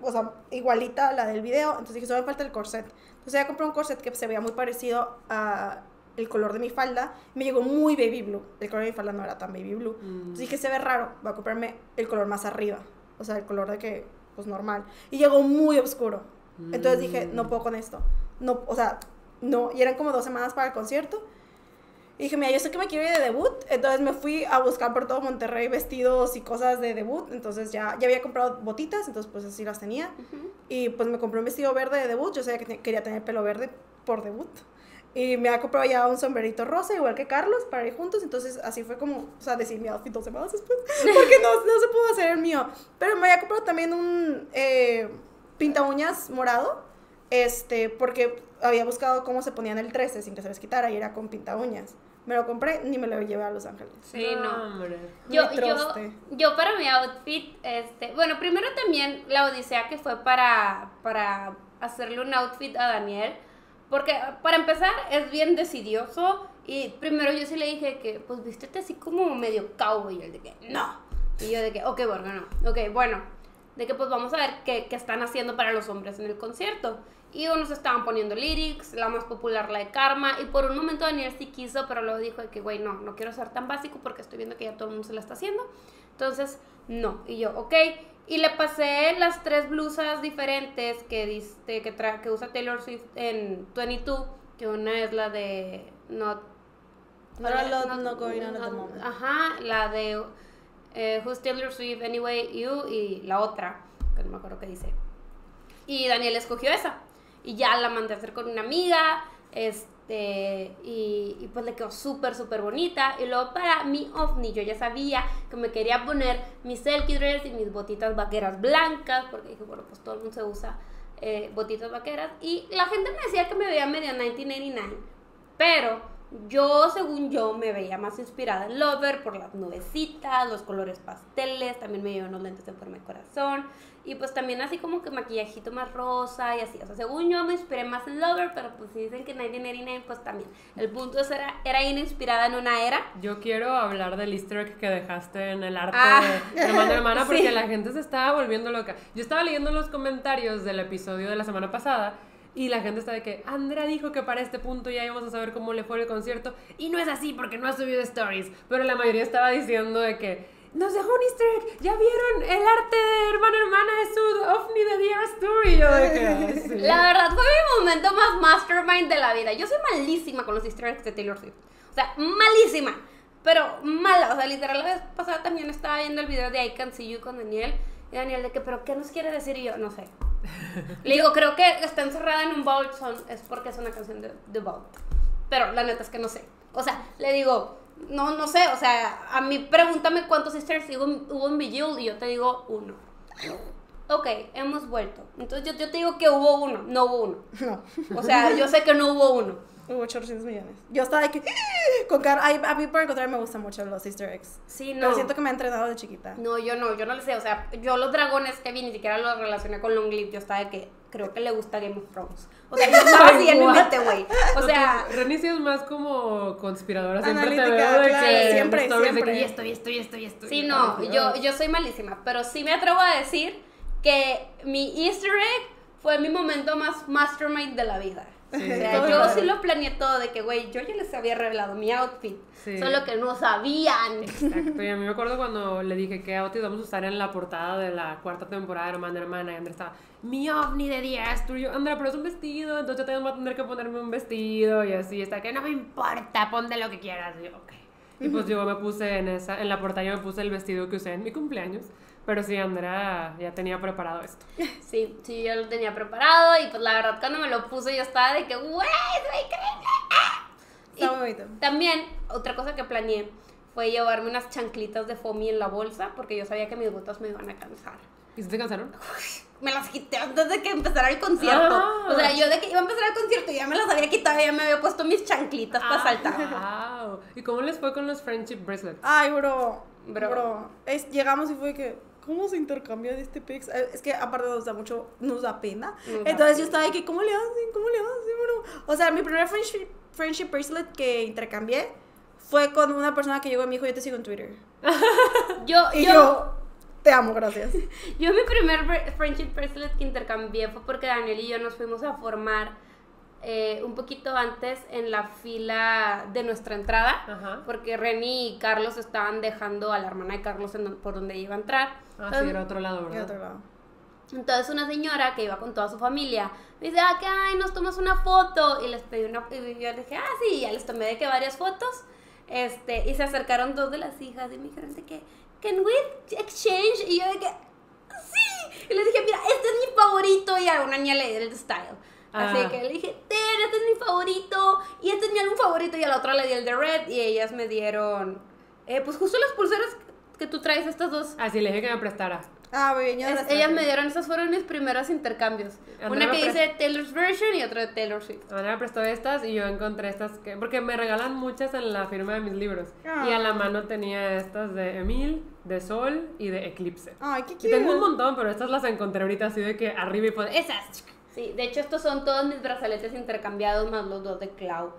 o sea, igualita a la del video, entonces dije, solo me falta el corset. Entonces ya compré un corset que se veía muy parecido a el color de mi falda, me llegó muy baby blue, el color de mi falda no era tan baby blue. Mm. Entonces dije, se ve raro, voy a comprarme el color más arriba, o sea, el color de que, pues normal. Y llegó muy oscuro. Entonces dije, no puedo con esto. No, o sea, no, y eran como dos semanas para el concierto. Y dije, mira, yo sé que me quiero ir de debut, entonces me fui a buscar por todo Monterrey vestidos y cosas de debut, entonces ya, ya había comprado botitas, entonces pues así las tenía. Y pues me compré un vestido verde de debut, yo sabía que quería tener pelo verde por debut. Y me ha comprado ya un sombrerito rosa, igual que Carlos, para ir juntos. Entonces, así fue como, o sea, decir mi outfit dos semanas después. Porque no, no se pudo hacer el mío. Pero me había comprado también un eh, pinta uñas morado. Este, porque había buscado cómo se ponían el 13 sin que se les quitara y era con pinta uñas. Me lo compré, ni me lo llevé a Los Ángeles. Sí, no. hombre. Yo, yo, yo para mi outfit, este, bueno, primero también la odisea que fue para, para hacerle un outfit a Daniel, porque para empezar es bien decidioso y primero yo sí le dije que pues vístete así como medio cowboy y él de que no, y yo de que ok, bueno, no, ok, bueno, de que pues vamos a ver qué, qué están haciendo para los hombres en el concierto. Y unos estaban poniendo lyrics, la más popular la de Karma, y por un momento Daniel sí quiso, pero luego dijo que, güey, no, no quiero ser tan básico porque estoy viendo que ya todo el mundo se la está haciendo. Entonces, no. Y yo, ok. Y le pasé las tres blusas diferentes que, diste, que, tra- que usa Taylor Swift en 22, que una es la de Not... Not a lot, not going on at the moment. Ajá, la de eh, Who's Taylor Swift Anyway You y la otra, que no me acuerdo qué dice. Y Daniel escogió esa. Y ya la mandé a hacer con una amiga. Este, y, y pues le quedó súper, súper bonita. Y luego para mi ovni, yo ya sabía que me quería poner mis selkie dress y mis botitas vaqueras blancas. Porque dije, bueno, pues todo el mundo se usa eh, botitas vaqueras. Y la gente me decía que me veía medio 1989. Pero yo, según yo, me veía más inspirada en Lover por las nubecitas, los colores pasteles, también me llevé unos lentes en forma de corazón y pues también así como que maquillajito más rosa y así. O sea, según yo me inspiré más en Lover, pero pues si dicen que 1989, pues también. El punto es era, era ir inspirada en una era. Yo quiero hablar del easter egg que dejaste en el arte Ah. de hermana hermana porque Sí. la gente se estaba volviendo loca. Yo estaba leyendo los comentarios del episodio de la semana pasada y la gente está de que Andrea dijo que para este punto ya íbamos a saber cómo le fue el concierto y no es así porque no ha subido stories, pero la mayoría estaba diciendo de que nos dejó un easter egg, ya vieron el arte de hermana hermana es su ovni de Eras Tour y yo de que "Ah, sí". La verdad fue mi momento más mastermind de la vida. Yo soy malísima con los easter eggs de Taylor Swift. O sea, malísima. Pero mala. O sea, literal, la vez pasada también estaba viendo el video de I Can See You con Daniel. Y Daniel, de que, ¿pero qué nos quiere decir? Y yo, no sé. Le digo, creo que está encerrada en un vault. Son, es porque es una canción de, de Vault. Pero la neta es que no sé. O sea, le digo, no, no sé. O sea, a mí pregúntame cuántos en- hubo en Bejeweled y yo te digo uno. Ok, hemos vuelto. Entonces yo, yo te digo que hubo uno, no hubo uno. No, O sea, yo sé que no hubo uno. Hubo 800 millones. Yo estaba de que, con cara, ay, a mí por el contrario me gustan mucho los easter eggs. Sí, no. Pero siento que me ha entrenado de chiquita. No, yo no, yo no le sé. O sea, yo los dragones que vi ni siquiera los relacioné con Longleaf. Yo estaba de que creo que le gusta Game of Thrones. O sea, yo estaba así en mi What? mente, güey. O No, sea, tú, Reni sí es más como conspiradora. Siempre te Analítica, veo de claro, que siempre, de siempre. y esto, y esto, y esto, y esto. sí, no, tal. yo, yo soy malísima. Pero sí me atrevo a decir que mi Easter egg fue mi momento más mastermind de la vida. Sí, o sea, todo yo sí lo planeé todo de que, güey, yo ya les había revelado mi outfit. Sí. Solo que no sabían. Exacto, y a mí me acuerdo cuando le dije que outfit vamos a usar en la portada de la cuarta temporada de Hermana Hermana y Andrea estaba, mi ovni de Díaz, tú y yo, Andrea, pero es un vestido, entonces yo tengo que tener que ponerme un vestido y así, está que no me importa, ponte lo que quieras, y yo, ok. Y pues yo me puse en esa, en la portada yo me puse el vestido que usé en mi cumpleaños, pero sí, Andrea ya tenía preparado esto. Sí, sí, yo lo tenía preparado y pues la verdad cuando me lo puse yo estaba de que, güey, ve increíble. ¡Ah! Está muy bonito. También, otra cosa que planeé fue llevarme unas chanclitas de foamy en la bolsa porque yo sabía que mis botas me iban a cansar. ¿Y se te cansaron? Me las quité antes de que empezara el concierto. Ah. O sea, yo de que iba a empezar el concierto y ya me las había quitado y ya me había puesto mis chanclitas para saltar. Wow. ¿Y cómo les fue con los friendship bracelets? Ay, bro. Bro. Bro. Es- llegamos y fue que, ¿cómo se intercambió de este pix? Eh, Es que aparte nos da mucho, nos da pena. Entonces yo estaba de que, ¿cómo le hacen? ¿Cómo le hacen? O sea, mi primer friendship, friendship bracelet que intercambié fue con una persona que llegó y me dijo, yo te sigo en Twitter. Yo, Y yo, yo, te amo, gracias. Yo mi primer friendship bracelet que intercambié fue porque Daniel y yo nos fuimos a formar eh, un poquito antes en la fila de nuestra entrada, Ajá. porque Reni y Carlos estaban dejando a la hermana de Carlos en por donde iba a entrar. Ah, sí, Entonces, era otro lado, Y ¿verdad? otro lado. entonces una señora que iba con toda su familia me dice, ah, que ay, nos tomas una foto. Y les pedí una, y yo dije, ah, sí, ya les tomé de que varias fotos. Este, y se acercaron dos de las hijas y me dijeron de que, can we exchange? Y yo de que, sí. Y les dije, mira, este es mi favorito. Y a una niña le di el style. Así Ah. que le dije, ten, este es mi favorito, y este es mi álbum favorito, y a la otra le di el de Red, y ellas me dieron, eh, pues justo las pulseras que tú traes, estas dos. Así le dije que me prestara. Ah, muy bien. yo Es- las ellas me dieron, esas fueron mis primeros intercambios. Andrea Una que dice Taylor's version y otra de Taylor Swift. Ana me prestó estas y yo encontré estas que. Porque me regalan muchas en la firma de mis libros. Ah. Y a la mano tenía estas de Emil, de Sol y de Eclipse. Ay, qué Y cute. tengo un montón, pero estas las encontré ahorita así de que arriba y pues. ¡Esas! Sí, de hecho estos son todos mis brazaletes intercambiados más los dos de Clau.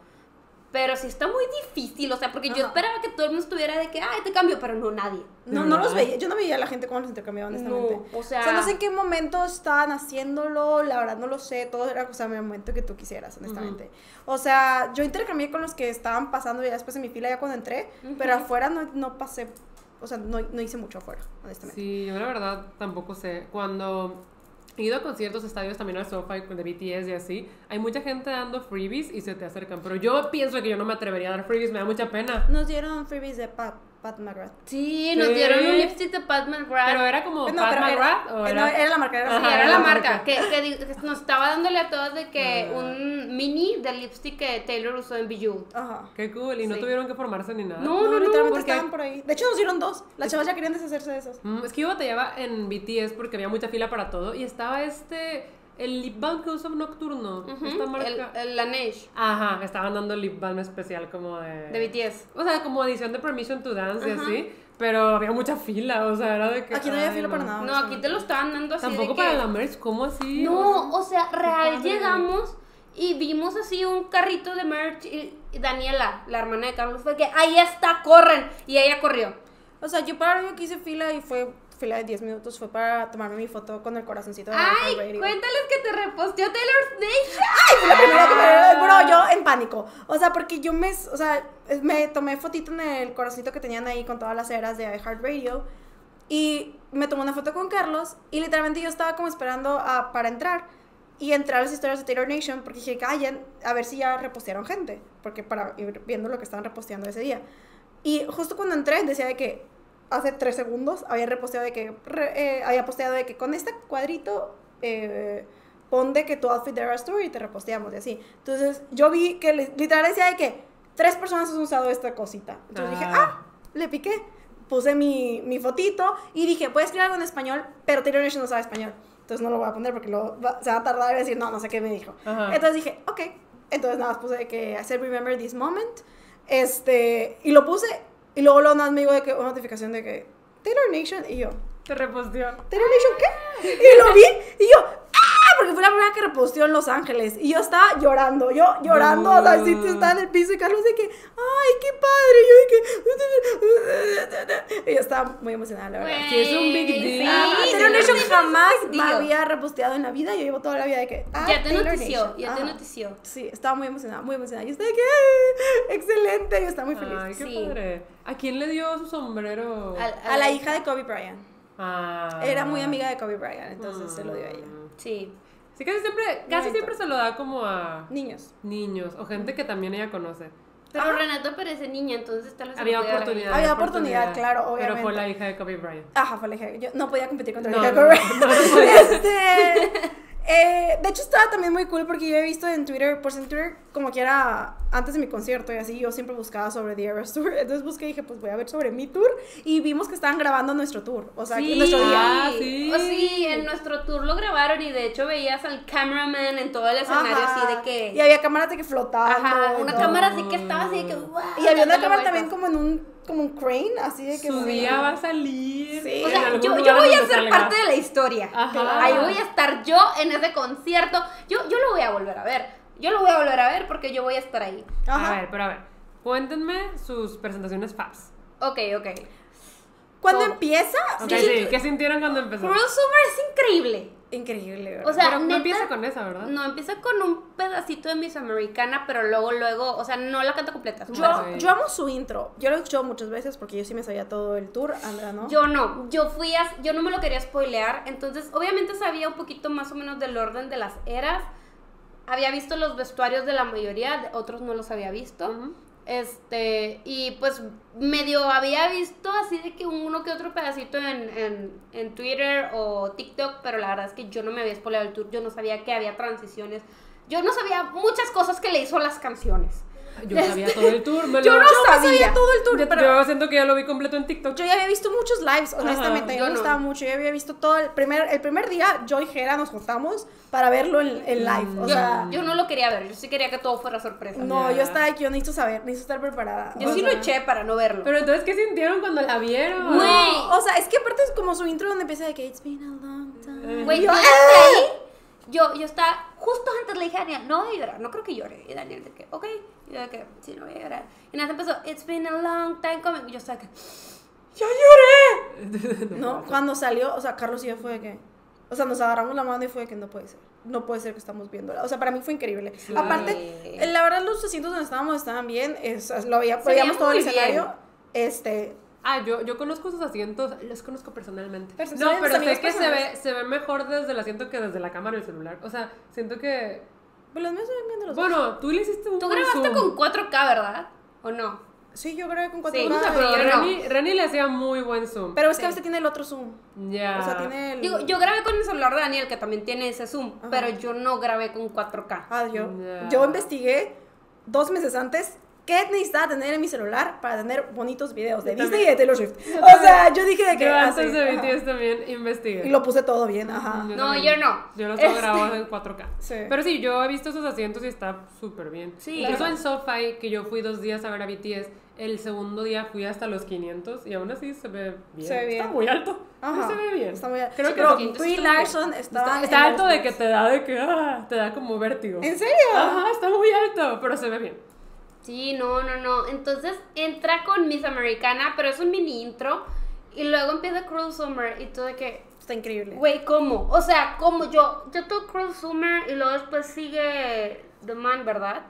Pero sí está muy difícil, o sea, porque yo esperaba que todo el mundo estuviera de que, ay, te cambio, pero no nadie. No, ¿De no los veía. Yo no veía a la gente cómo los intercambiaban, honestamente. No, o sea- O sea, no sé en qué momento estaban haciéndolo, la verdad no lo sé. Todo era cosa en el momento que tú quisieras, honestamente. O sea, yo intercambié con los que estaban pasando ya después de mi fila, ya cuando entré, pero afuera no, no pasé. O sea, no, no hice mucho afuera, honestamente. Sí, yo la verdad tampoco sé. Cuando he ido a conciertos, estadios, también al SoFi de BTS y así, hay mucha gente dando freebies y se te acercan. Pero yo pienso que yo no me atrevería a dar freebies, me da mucha pena. Nos dieron freebies de Pat, Pat McGrath. Sí, nos Sí. dieron un lipstick de Pat McGrath. Pero era como No, Pat era- McGrath o eh, era... no, era la marca, era la Sí, Ajá, era era la la marca, marca. que, que nos estaba dándole a todos de que Ah. un mini del lipstick que Taylor usó en Bejeweled. Ajá. Qué cool, y no Sí. tuvieron que formarse ni nada. No, no, no, literalmente porque- estaban por ahí. De hecho, nos dieron dos. Las chavas ya querían deshacerse de esos. Mm, es que yo batallaba en BTS porque había mucha fila para todo y estaba este, el lip balm que usa Nocturno, Ujú, esta el, marca. el Laneige Ajá, estaban dando lip balm especial como de... de BTS. O sea, como edición de Permission to Dance y Ajá. así, pero había mucha fila, o sea, era de que... Aquí no había fila para no. nada. No, aquí te lo estaban dando así Tampoco de que... para la merch, ¿cómo así? No, o sea, real llegamos y vimos así un carrito de merch y, Daniela, la hermana de Carlos, fue que ahí está, corren. Y ella corrió. O sea, yo para lo único que hice fila y fue fila de 10 minutos fue para tomarme mi foto con el corazoncito de Ay, cuéntales que te reposteó Taylor Swift. Fue la primera que me bro, yo en pánico. O sea, porque yo me, o sea, me tomé fotito en el corazoncito que tenían ahí con todas las eras de iHeartRadio y me tomé una foto con Carlos y literalmente yo estaba como esperando a- para entrar y entrar a las historias de Taylor Nation porque dije, callen, a ver si ya repostearon gente, porque para ir viendo lo que estaban reposteando ese día. Y justo cuando entré decía de que hace tres segundos había reposteado de que, re- eh, había posteado de que con este cuadrito eh, pon de que tu outfit de Eras Tour y te reposteamos y así. Entonces yo vi que li- literal decía de que tres personas han usado esta cosita. Entonces dije, Ah. ah, le piqué. Puse mi, mi fotito y dije, puedes escribir algo en español, pero Taylor Nation no sabe español. Entonces no lo voy a poner porque luego va- se va a tardar a decir, no, no sé qué me dijo. Ajá. Entonces dije, ok. Entonces nada más puse de que hacer remember this moment. Este, y lo puse. Y luego, más me digo de que una notificación de que Taylor Nation. Y yo, Te reposteó. ¿Taylor Nation qué? Y lo vi. Y yo, ¡ah! Porque fue la primera que reposteó en Los Ángeles. Y yo estaba llorando. Yo llorando. O sea, sí, No. estaba en el piso. Y Carlos de que, ¡ay, qué padre! Yo de que. Y yo estaba muy emocionada, la verdad. Sí, es un big deal. sí, Ah, sí, Taylor sí, Nation sí, sí, jamás me había reposteado en la vida. Yo llevo toda la vida de que. ah, Ya te notició, ya te notició. Sí, estaba muy emocionada, muy emocionada. Yo estaba de que, ¡ay, excelente, yo estaba muy feliz. Ay, qué Sí. padre. ¿A quién le dio su sombrero? A la hija de Kobe Bryant. Ah. Era muy amiga de Kobe Bryant, entonces se lo dio a ella. Mm. Sí. Sí, casi siempre, casi siempre se lo da como a Niños. niños o gente que también ella conoce. Pero Ah. Renata parece niña, entonces tal vez Había oportunidad. Había oportunidad, claro, Pero fue obviamente. la hija de Kobe Bryant. Ajá, fue la hija. Yo no podía competir contra No, la hija de Kobe no, Bryant. no. Este, eh, de hecho, estaba también muy cool porque yo he visto en Twitter, pues en Twitter, como que era antes de mi concierto y así, yo siempre buscaba sobre The Eras Tour. Entonces busqué y dije, pues voy a ver sobre mi tour. Y vimos que estaban grabando nuestro tour. O sea, que Sí, nuestro día. Ah, sí. O sí, en nuestro tour lo grabaron y de hecho veías al cameraman en todo el escenario Ajá. así de que... Y había cámaras de que flotaban. Ajá, una cámara así que estaba así de que... Y había una cámara también como en un, como un crane, así de que. Su día va a salir. Sí. O sea, yo, yo voy a ser salga. parte de la historia. Ajá. Ahí voy a estar yo en ese concierto. Yo, yo lo voy a volver a ver. Yo lo voy a volver a ver porque yo voy a estar ahí. Ajá. A ver, pero a ver. Cuéntenme sus presentaciones faps. Ok, ok. Cuando Todo. empieza, Ok, yo sí. siento- ¿Qué sintieron cuando empezó? Cruel Summer es increíble. Increíble, ¿verdad? O sea, pero no empieza con esa, ¿verdad? No, empieza con un pedacito de Miss Americana, pero luego, luego, o sea, no la canta completa. Yo. Sí. yo amo su intro. Yo lo he escuchado muchas veces porque yo sí me sabía todo el tour, Andrea, ¿no? Yo no, yo fui a, yo no me lo quería spoilear, entonces obviamente sabía un poquito más o menos del orden de las eras. Había visto los vestuarios de la mayoría, de otros no los había visto. Ujú. Este, y pues medio había visto así de que uno que otro pedacito en, en, en Twitter o TikTok, pero la verdad es que yo no me había spoileado el tour, yo no sabía que había transiciones. Yo no sabía muchas cosas que le hizo las canciones. Yo sabía todo el tour. me Yo lo- no Yo sabía. sabía todo el tour, Yo, pero yo siento que ya lo vi completo en TikTok. yo ya había visto muchos lives, honestamente. yo me no. gustaba mucho. Yo había visto todo el primer, el primer día, yo y Jera nos juntamos para verlo en, en live. O Yo, sea, yo no lo quería ver, yo sí quería que todo fuera sorpresa. no, yo estaba aquí, yo necesito saber, necesito estar preparada. Yo O sí sea, lo eché para no verlo. Pero entonces, ¿qué sintieron cuando la vieron? Güey. No, o sea, es que aparte es como su intro donde empieza de que it's been a long time. Güey, Y yo, yo, ¡ah! yo, yo estaba, justo antes le dije a Daniel, no voy a llorar, no creo que llore. Y Daniel de que, ok. Y yo de que, sí, no voy a llorar. Y nada, empezó, it's been a long time coming. Y yo estaba que, ¡ya lloré! No, cuando salió, o sea, Carlos y yo fue de que. O sea, nos agarramos la mano y fue de que no puede ser. No puede ser que estamos viéndola. O sea, para mí fue increíble. Claro. Aparte, la verdad, los asientos donde estábamos estaban bien. Es, lo veíamos todo el bien. escenario. Este. Ah, yo, yo conozco esos asientos, los conozco personalmente. Pero no, pero sé que se ve, se ve mejor desde el asiento que desde la cámara del celular. O sea, siento que... Pues los míos se ven bien de los dos. Bueno, tú le hiciste un Tú buen grabaste zoom. con 4K, ¿verdad? ¿O no? Sí, yo grabé con cuatro Sí, O sea, pero yo no. Le hacía muy buen zoom. Pero es que a veces tiene el otro zoom. ya. O sea, tiene el. Digo, yo grabé con el celular de Daniel, que también tiene ese zoom, Ajá. pero yo no grabé con 4K. Ah, yo, Ya. yo investigué dos meses antes qué necesitaba tener en mi celular para tener bonitos videos de Yo Disney y también. de Taylor Swift. O sea, yo dije de que. Yo ah, antes de. BTS también investigué. Y lo puse todo bien, ajá. Yo No, también. yo no. Yo los tengo Este- grabados en 4K. Sí. Pero sí, yo he visto esos asientos y está súper bien. Sí. Incluso Claro. en SoFi, que yo fui dos días a ver a BTS, el segundo día fui hasta los 500 y aún así se ve bien. Se ve bien. Está muy alto. Ajá. se ve bien. Está muy Creo Sí, que pero lo- muy bien. Larson estaba. está, está alto los- de que te da de que ah, te da como vértigo. ¿En serio? Ajá, está muy alto, pero se ve bien. Sí, no, no, no. Entonces entra con Miss Americana, pero es un mini intro. Y luego empieza Cruel Summer y todo de que, Está increíble. güey, ¿cómo? O sea, ¿cómo? Yo, yo toco Cruel Summer y luego después sigue The Man, ¿verdad?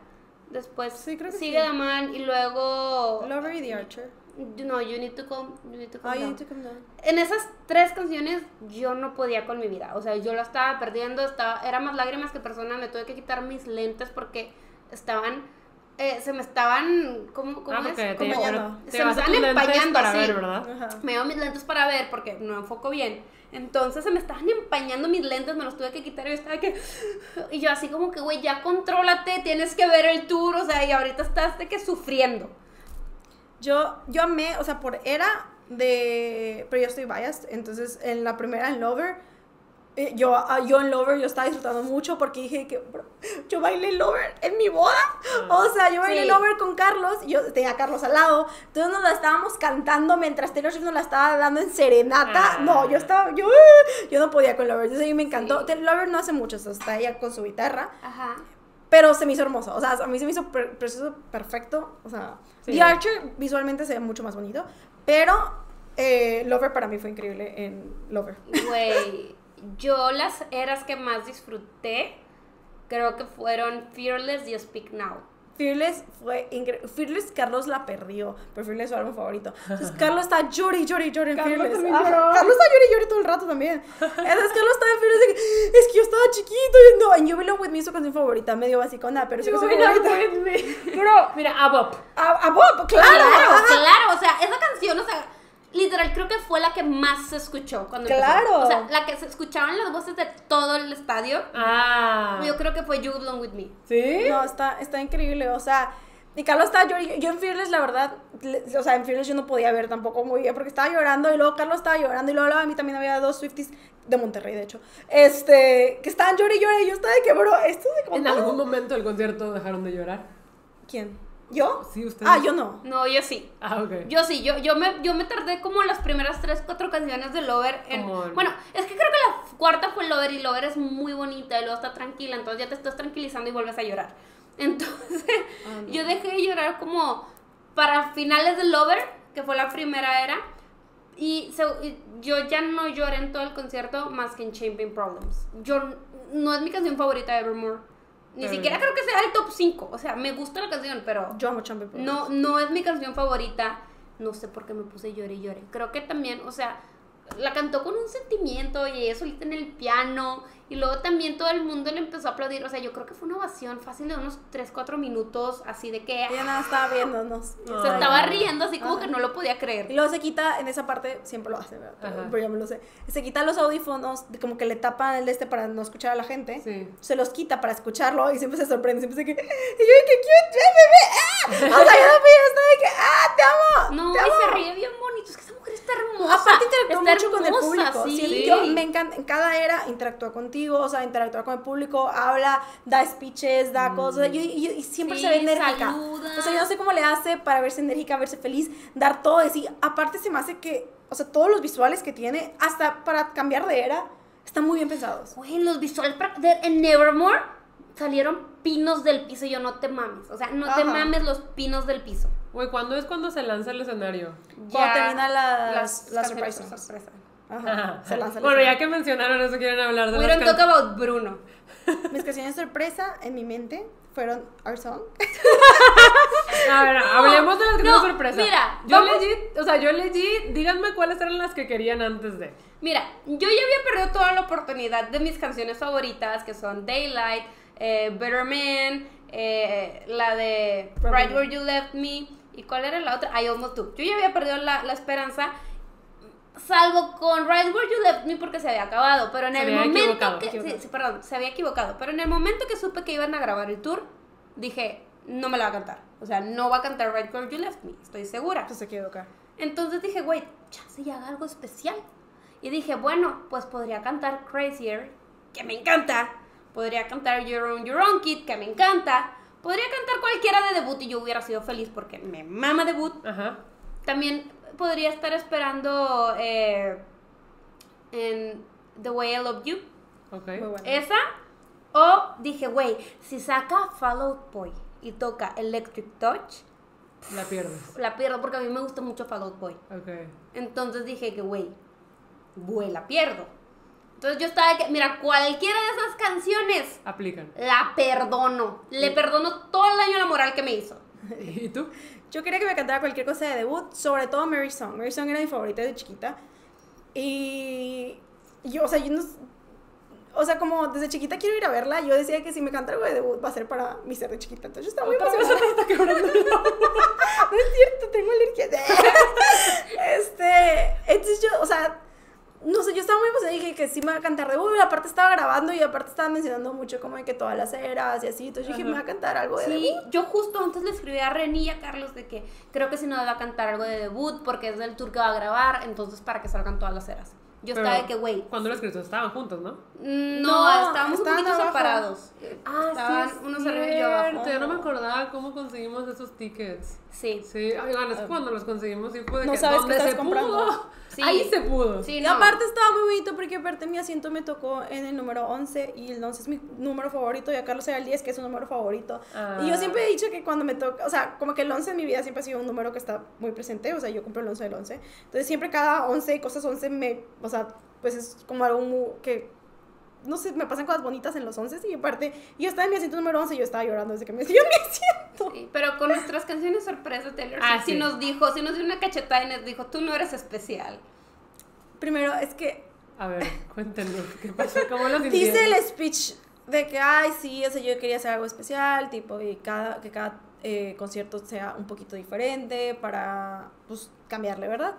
Después Sí, creo que sigue sí. The Man y luego... Lover y The Archer. No, You Need to Calm, you need to calm Ah, you need to come down. En esas tres canciones yo no podía con mi vida. O sea, yo la estaba perdiendo, estaba, era más lágrimas que personas. Me tuve que quitar mis lentes porque estaban, eh, se me estaban, ¿cómo, cómo ah, es? te, Como te Se me lentes empañando, para sí. ver, ¿verdad? Ajá. Me llevo mis lentes para ver porque no enfoco bien. Entonces se me estaban empañando mis lentes, me los tuve que quitar y yo estaba que... Y yo así como que, güey, ya contrólate, tienes que ver el tour, o sea, y ahorita estás de que sufriendo. Yo, yo amé, o sea, por era de. Pero yo estoy biased. Entonces, en la primera, en Lover, yo, ah, yo en Lover, yo estaba disfrutando mucho porque dije que bro, yo bailé Lover en mi boda. O sea, yo bailé Sí. Lover con Carlos. Yo tenía a Carlos al lado. Entonces, nos la estábamos cantando mientras Taylor Swift nos la estaba dando en serenata. Ah. No, yo estaba. Yo, yo no podía con Lover. Entonces, a mí me encantó. Sí. Lover no hace mucho, o sea, está ella con su guitarra. Ajá. Pero se me hizo hermoso. O sea, a mí se me hizo precioso, perfecto. O sea, Sí. The Archer visualmente se ve mucho más bonito. Pero eh, Lover para mí fue increíble en Lover. Güey, yo las eras que más disfruté creo que fueron Fearless y Speak Now. Fearless fue increíble. Fearless, Carlos la perdió. Pero Fearless es su álbum favorito. Entonces, Carlos está llori, llori, llori en Carlos Fearless. Carlos está llori, llori todo el rato también. Entonces, Carlos estaba en Fearless es que yo estaba chiquito. Y no, en You Belong With Me es su canción favorita. Medio basicona, pero es su You canción belong favorita. with me. Bro, mira, Abop. A, a Bob, claro. Claro, claro, o sea, esa canción, o sea, literal creo que fue la que más se escuchó cuando empezó. Claro. O sea, la que se escuchaban las voces de todo el estadio. Ah. Yo creo que fue You Belong With Me. ¿Sí? No, está, está increíble, o sea, y Carlos estaba llorando, yo en Fearless, la verdad, le- o sea, en Fearless yo no podía ver tampoco muy bien, porque estaba llorando, y luego Carlos estaba llorando, y luego a mí también había dos Swifties, de Monterrey, de hecho, este, que estaban llorando y llorando, y yo estaba de que, bro, esto es de como... En algún momento del concierto dejaron de llorar. ¿Quién? ¿Yo? Sí, ustedes. Ah, yo no. No, yo sí. Ah, ok. Yo sí, yo, yo, me, yo me tardé como las primeras 3, 4 canciones de Lover. En, en- Bueno, es que creo que la cuarta fue Lover y Lover es muy bonita y luego está tranquila, entonces ya te estás tranquilizando y vuelves a llorar. Entonces, Ah, no. yo dejé de llorar como para finales de Lover, que fue la primera era, y, se- y yo ya no lloré en todo el concierto más que en Champagne Problems. Yo no es mi canción favorita de Evermore. Ni Pero- siquiera creo que sea el top 5. O sea, me gusta la canción, pero Yo amo no, no es mi canción favorita. No sé por qué me puse llore y llore. Creo que también, o sea, la cantó con un sentimiento y ella solita en el piano. Y luego también todo el mundo le empezó a aplaudir. O sea, yo creo que fue una ovación fácil de unos 3, 4 minutos, así de que Ella nada estaba viéndonos. se Ay. estaba riendo, así como Ajá. que no lo podía Y creer. luego se quita, en esa parte, siempre lo hace, ¿verdad? Pero, ya me lo sé. Se quita los audífonos, de como que le tapan el de este para no escuchar a la gente. Sí. Se los quita para escucharlo y siempre se sorprende. Siempre se que, y yo, qué cute, ¡eh, bebé! ¡Ah! O sea, yo de que, ¡ah, te amo! No, te y amo! se ríe bien bonito. Es que está hermosa. Aparte interactúa Está mucho con el hermosa, público. Sí. Sí, yo me encanta, en cada era interactúa contigo, o sea, interactúa con el público, habla, da speeches, da cosas, y, y- y siempre Sí, se ve enérgica. saluda. O sea, yo no sé cómo le hace para verse enérgica, verse feliz, dar todo de sí. Aparte se me hace que, o sea, todos los visuales que tiene, hasta para cambiar de era, están muy bien pensados. Güey, los visuales para- de- en Nevermore salieron pinos del piso. Yo no te mames. O sea, no te Ajá. mames los pinos del piso. Güey, ¿cuándo es cuando se lanza el escenario? Cuando las canciones surprises. sorpresa. Ajá, se lanza el bueno, ya que mencionaron eso, quieren hablar de We las don't talk about Bruno. Mis canciones sorpresa en mi mente fueron Our Song. A ver, hablemos de las que No, sorpresa. mira, yo vamos- legit, o sea, yo legit, díganme cuáles eran las que querían antes de. Mira, yo ya había perdido toda la oportunidad de mis canciones favoritas, que son Daylight, eh, Better Man, eh, la de. Right Where You Left Me, y cuál era la otra, I Almost Do. Yo ya había perdido la, la esperanza, salvo con Right Where You Left Me porque se había acabado, pero en Se el momento que... Sí, sí, perdón, se había equivocado, pero en el momento que supe que iban a grabar el tour, dije, no me la va a cantar. O sea, no va a cantar Right Where You Left Me, estoy segura. Pues se equivoca. Entonces dije, güey, chance y haga algo especial. Y dije, bueno, pues podría cantar Crazier, que me encanta. Podría cantar Your Own, Your Own Kid, que me encanta. Podría cantar cualquiera de debut y yo hubiera sido feliz porque me mama debut. Ajá. También podría estar esperando eh, en The Way I Love You. Ok. Muy bueno. Esa. O dije, güey, si saca Fall Out Boy y toca Electric Touch, La pierdes. la pierdo porque a mí me gusta mucho Fall Out Boy. Ok. Entonces dije que, güey, güey, la pierdo. Entonces yo estaba de que, mira, cualquiera de esas canciones Aplican. la perdono. Le perdono todo el daño a la moral que me hizo. ¿Y tú? Yo quería que me cantara cualquier cosa de debut, sobre todo Mary Song. Mary Song era mi favorita de chiquita. Y yo, o sea, yo no. O sea, como desde chiquita quiero ir a verla, yo decía que si me canta algo de debut va a ser para mi ser de chiquita. Entonces yo estaba muy emocionada. no es cierto, tengo alergia. este. Entonces yo, o sea. No sé, yo estaba muy emocionada y dije que sí me va a cantar debut. Y aparte estaba grabando y aparte estaba mencionando mucho como de que todas las eras y así. Entonces yo dije, me va a cantar algo de Sí, debut. yo justo antes le escribí a Reni y a Carlos de que creo que si no va a cantar algo de debut porque es del tour que va a grabar, entonces para que salgan todas las eras. Yo Pero, estaba de que, güey, Cuando lo escrito estaban juntos, ¿no? no, No, estábamos un poquito abajo. separados. Ah, Estaban unos arriba y yo abajo. Yo no me acordaba cómo conseguimos esos tickets. Sí. Sí, oigan, es que cuando los conseguimos sí fue de No que sabes ¿dónde qué estás se comprando. pudo? Sí. Ahí se pudo. Sí, Y no. aparte estaba muy bonito porque aparte mi asiento me tocó en el número 11 y el 11 es mi número favorito y a Carlos era el 10 que es su número favorito. Ah. Y yo siempre he dicho que cuando me toca, o sea, como que el 11 en mi vida siempre ha sido un número que está muy presente, o sea, yo compro el 11 del 11. Entonces siempre cada 11 y cosas 11 me, o sea, pues es como algo muy- que, no sé, me pasan cosas bonitas en los 11 y aparte, yo estaba en mi asiento número 11 y yo estaba llorando desde que me dio mi asiento. Sí, pero con nuestras canciones sorpresa, Taylor Ah, sí sí. nos dijo, sí nos dio una cachetada y nos dijo, tú no eres especial. Primero, es que A ver, cuéntenos, ¿qué pasó? ¿Cómo lo sintieron? Dice el speech de que, ay, sí, o sea, yo quería hacer algo especial, tipo, y cada, que cada eh, concierto sea un poquito diferente para, pues, cambiarle, ¿verdad?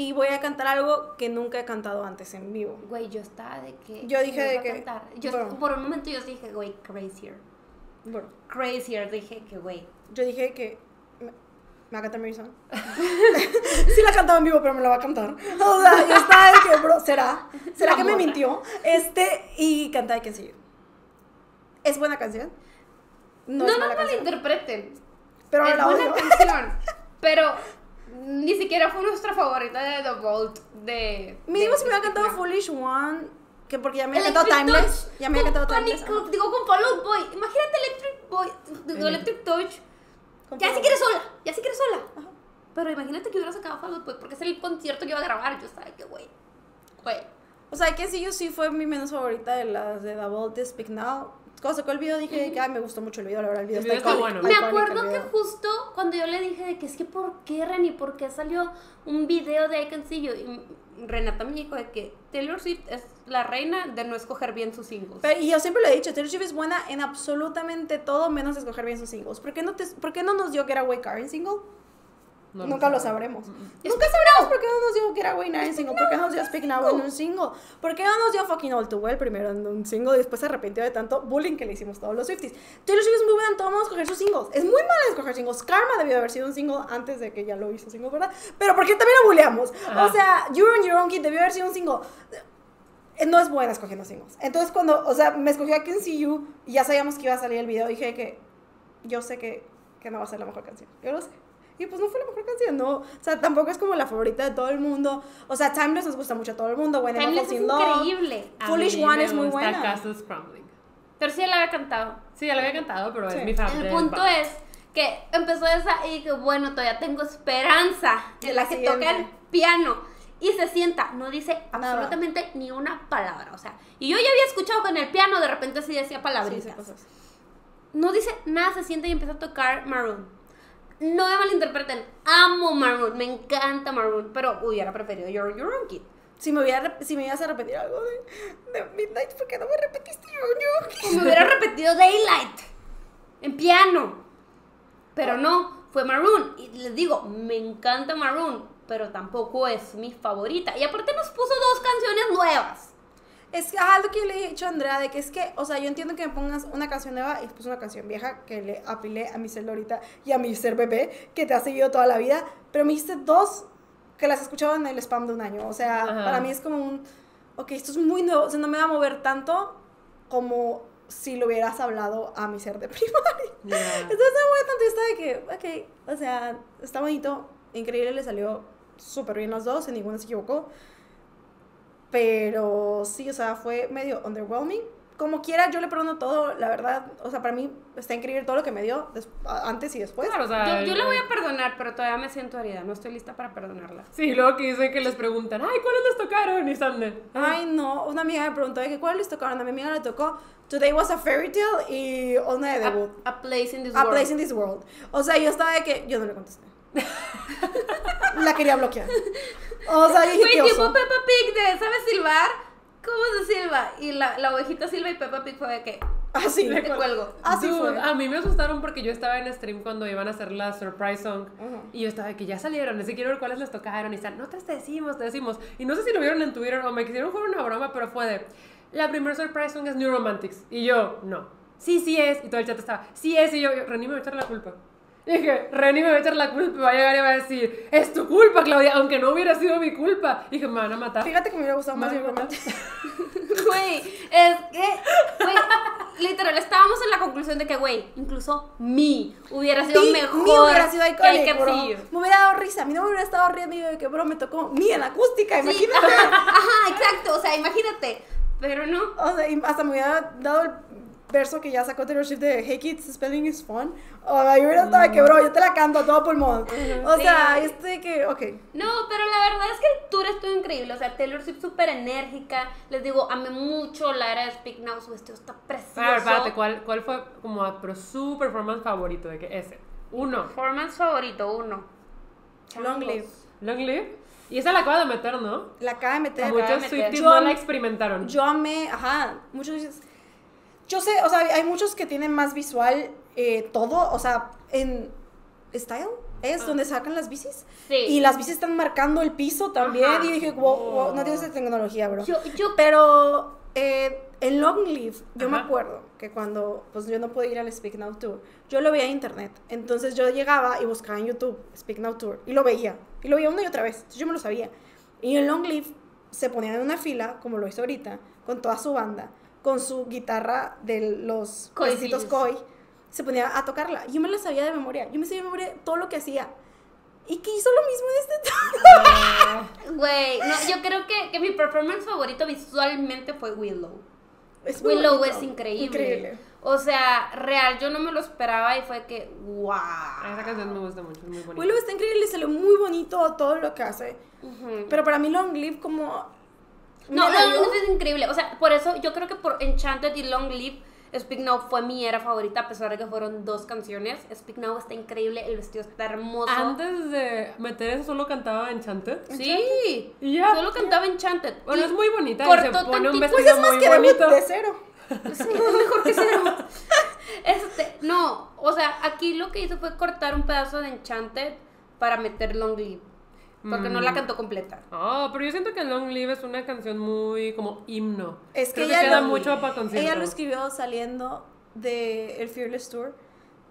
Y voy a cantar algo que nunca he cantado antes en vivo. Güey, yo estaba de que... Yo dije de que- cantar. Yo, bueno. Por un momento yo dije, güey, crazier. Bueno, Crazier, dije que, güey. yo dije que me, va a cantar Mary Song. sí la cantaba en vivo, pero me la va a cantar. O sea, yo estaba de que, bro, ¿será? ¿Será La que me mintió? Este, y canta de que sí. ¿Es buena canción? No, es nos mala canción. malinterpreten. Pero es la buena canción. pero ni siquiera fue nuestra favorita de The Vault de... Mínimo si me de cantado. Foolish One, que porque ya me ha Electric cantado Timeless. Touch, Ya me ha con cantado Timeless. ajá. digo, con Fall Out Boy. Imagínate Electric Boy, digo, Electric Touch. Con Ya si Out quieres sola, ya si quieres sola. Ajá. Pero imagínate que hubiera sacado Fall Out Boy porque es el concierto que iba a grabar. Yo de que, güey, güey. O sea, que sí, yo sí fue mi menos favorita de las de The Vault de Speak Now. Cuando sacó el video dije que ay, me gustó mucho el video, la verdad, el video El está video está iconic, bueno. Me acuerdo que justo cuando yo le dije de que es que ¿por qué, Reni? ¿Por qué salió un video de I Can See You? Y Renata me dijo de que Taylor Swift es la reina de no escoger bien sus singles. Pero- y yo siempre lo he dicho, Taylor Swift es buena en absolutamente todo menos escoger bien sus singles. ¿Por qué no, te, ¿por qué no nos dio Getaway Car en single? No Nunca lo sabremos. Nunca sabremos por qué no nos dio Getaway Car en single. ¿Por qué no nos dio Speak Now en un single? ¿Por qué no nos dio Fucking All Too Well primero en un single y después se arrepintió de tanto bullying que le hicimos todos los Swifties? Taylor Swift es muy buena en todo modo escoger sus singles. Es muy mala escoger singles. Karma debió haber sido un single antes de que ya lo hizo single, ¿verdad? Pero porque también lo bulleamos. Ajá. O sea, You're on Your Own Kid debió haber sido un single eh, no es buena escogiendo singles. Entonces cuando, o sea, me escogió a Can See You y ya sabíamos que iba a salir el video, dije que yo sé que, que no va a ser la mejor canción. Yo lo sé. Y pues no fue la mejor canción, no. O sea, tampoco es como la favorita de todo el mundo. O sea, Timeless nos gusta mucho a todo el mundo. When Timeless es Love. increíble. A Foolish mí One me es muy gusta buena. Castles Crumbling. Pero sí la había cantado. Sí, ya la había cantado, pero Sí. es mi favorita. El punto es que empezó esa y que bueno, todavía tengo esperanza De en la la que toca el piano y se sienta, no dice absolutamente ni una palabra, o sea, y yo ya había escuchado que en el piano de repente sí decía palabritas. sí. No dice nada, se sienta y empieza a tocar Maroon. No me malinterpreten, amo Maroon, me encanta Maroon, pero hubiera preferido Your Your Own Kid. Si me, hubiera, si me ibas a repetir algo de, de Midnight, ¿por qué no me repetiste yo? O me hubiera repetido Daylight en piano. Pero no, fue Maroon. Y les digo, me encanta Maroon, pero tampoco es mi favorita. Y aparte nos puso dos canciones nuevas. Es que, ah, lo que yo le he dicho a Andrea, de que es que, o sea, yo entiendo que me pongas una canción nueva y después una canción vieja que le apilé a mi ser Lorita y a mi ser bebé, que te ha seguido toda la vida, pero me hiciste dos que las escuchaba en el spam de un año. O sea, Ajá. para mí es como un, ok, esto es muy nuevo, o sea, no me va a mover tanto como si lo hubieras hablado a mi ser de primaria. Ya. Entonces me voy tanto esta de que, ok, o sea, está bonito, increíble, le salió súper bien los dos, en ninguna se equivocó. Pero sí, o sea, fue medio underwhelming. Como quiera, yo le perdono todo, la verdad. O sea, para mí está increíble todo lo que me dio a- antes y después. Claro, o sea, Yo, yo la voy a perdonar, pero todavía me siento herida. No estoy lista para perdonarla. Sí, luego que dicen que les preguntan, ay, ¿cuáles les tocaron? Y están de, Ay, no, una amiga me preguntó de que cuál les tocaron. A mi amiga le tocó Today Was a Fairy Tale y una de A, debut. a Place in This A World. Place in This World. O sea, yo estaba de que yo no le contesté. La quería bloquear. O sea, dije Güey, tipo oso. Peppa Pig de ¿sabes silbar? ¿Cómo se silba? Y la, la ovejita silba y Peppa Pig fue de que Así. te cuelgo. Así Dude, fue. A mí me asustaron porque yo estaba en stream cuando iban a hacer la surprise song. Ajá. Y yo estaba de que ya salieron, así quiero ver cuáles les tocaron. Y están, no te decimos, te decimos. Y no sé si lo vieron en Twitter o me quisieron jugar una broma, pero fue de, la primera surprise song es New Romantics. Y yo, no. Sí, sí es. Y todo el chat estaba, sí es. Y yo, yo, Reni me va a echar la culpa. Dije, Reni me va a echar la culpa. y Va a llegar y va a decir, es tu culpa, Claudia, aunque no hubiera sido mi culpa. Y dije, me van a matar. Fíjate que me hubiera gustado más Romantic. Güey, es que, güey, literal, estábamos en la conclusión de que, güey, incluso mi hubiera sido Mi- mejor. mi hubiera sido que I icónico, Can bro. See You. Me hubiera dado risa. A mí no me hubiera estado riendo de que, bro, me tocó mi en acústica, Sí, imagínate. ajá, ajá, exacto, o sea, imagínate. Pero no. O sea, hasta me hubiera dado el verso que ya sacó Taylor Swift de Hey Kids, spelling is fun. O sea, yo hubiera estado de que, bro, yo te la canto a todo pulmón. O Sí. sea, este que, ok. No, pero la verdad es que el tour estuvo increíble. O sea, Taylor Swift súper enérgica. Les digo, amé mucho la era de Speak Now. Su vestido está precioso. A ver, espérate, ¿cuál, ¿cuál fue como a- pero su performance favorito? De que ese. Uno. Performance favorito, uno. Long live. Long Live. Y esa la acaba de meter, ¿no? La acaba de meter. Muchos. Swifties no la experimentaron. Yo amé, ajá, muchos Yo sé, o sea, hay muchos que tienen más visual eh, todo, o sea, en Style es Ah. donde sacan las bicis. Sí. Y las bicis están marcando el piso también. Ajá. Y dije, wow, wow, no tienes esa tecnología, bro. Yo, yo, Pero eh, en Long Live, yo me acuerdo que cuando pues yo no pude ir al Speak Now Tour, yo lo veía en internet. Entonces yo llegaba y buscaba en YouTube Speak Now Tour y lo veía. Y lo veía una y otra vez. Entonces yo me lo sabía. Y en Long Live se ponían en una fila, como lo hizo ahorita, con toda su banda, con su guitarra de los Beats. koi. Se ponía a tocarla. Yo me la sabía de memoria. Yo me sabía de memoria todo lo que hacía. Y que hizo lo mismo en este güey, no, yo creo que, que mi performance favorito visualmente fue Willow. Es Willow bonito. es increíble. Increíble. O sea, real, yo no me lo esperaba y fue que, wow. Esa canción me gusta mucho, es muy bonita. Willow está increíble, salió muy bonito todo lo que hace. Pero para mí Long Live como... No, dio- Live es increíble. O sea, por eso yo creo que por Enchanted y Long Live Speak Now fue mi era favorita, a pesar de que fueron dos canciones. Speak Now está increíble, el vestido está hermoso. Antes de meter eso, solo cantaba Enchanted. Sí, Y ya. solo cantaba Enchanted. Bueno, Y es muy bonita. y cortó se pone un tantito- Pues vestido es más muy que bonito. de cero. Sí, es mejor que cero. Este, no, o sea, aquí lo que hizo fue cortar un pedazo de Enchanted para meter Long Live. Porque no la Mm. cantó completa. Oh, pero yo siento que Long Live es una canción muy como himno. Es que Creo ella queda lo- mucho para. Ella lo escribió saliendo del el Fearless Tour.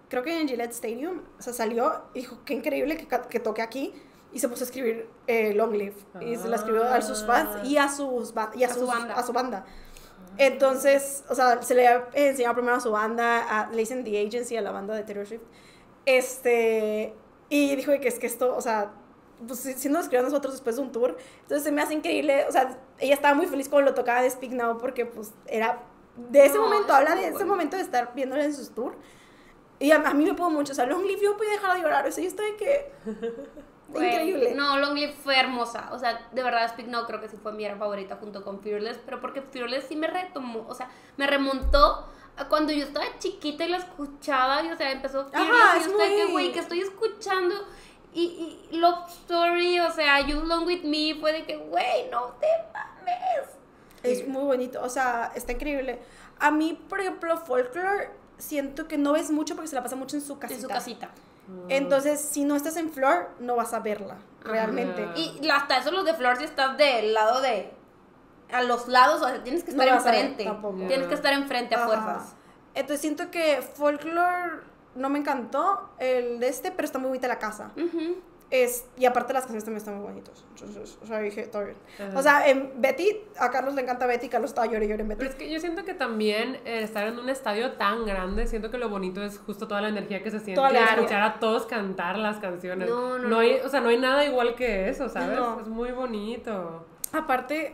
Creo que en Gillette Stadium. O sea, salió y dijo, qué increíble que, toque aquí. Y se puso a escribir eh, Long Live. Y se la escribió a sus fans y a, sus, ba- y a, A su sus- banda. a su banda. Entonces, o sea, se le había enseñado primero a su banda, a, le dicen The Agency, a la banda de Taylor Swift. Este, y dijo que es que esto, o sea, pues si, nos escribió a nosotros después de un tour, entonces se me hace increíble, o sea, ella estaba muy feliz cuando lo tocaba de Speak Now porque pues era, de ese No, momento, es habla de ese bueno. momento de estar viéndole en sus tours. Y a, a mí me pudo mucho, o sea, Long Live yo podía dejar de llorar, o sea, yo estoy que... Güey, increíble. No, Long Live fue hermosa. O sea, de verdad, Speak Now creo que sí fue mi era favorita junto con Fearless. Pero porque Fearless sí me retomó, o sea, me remontó cuando yo estaba chiquita y la escuchaba. Y, o sea, empezó Fearless Ajá, y es yo estaba que, muy- güey, que estoy escuchando. Y, y Love Story, o sea, You Long With Me, fue de que, güey, no te mames. Es muy bonito, o sea, está increíble. A mí, por ejemplo, Folklore, siento que no ves mucho porque se la pasa mucho en su casita. En su casita. Entonces, si no estás en Flor, no vas a verla, realmente. Ajá. Y hasta eso los de Flor si estás del lado de... A los lados, o sea, tienes que estar ver enfrente. tampoco. Tienes que estar enfrente a Ajá. fuerzas. Entonces, siento que Folklore no me encantó, el de este, pero está muy bonita la casa. Es, y aparte las canciones también están muy bonitas. Entonces, o sea, dije, todo bien. O sea, en Betty, a Carlos le encanta Betty, Carlos estaba llorando y llorando en Betty. Pero es que yo siento que también eh, estar en un estadio tan grande, siento que lo bonito es justo toda la energía que se siente Toda la energía. escuchar a todos cantar las canciones. No, no, hay, no. o sea, no hay nada igual que eso, ¿sabes? No. Es muy bonito. Aparte,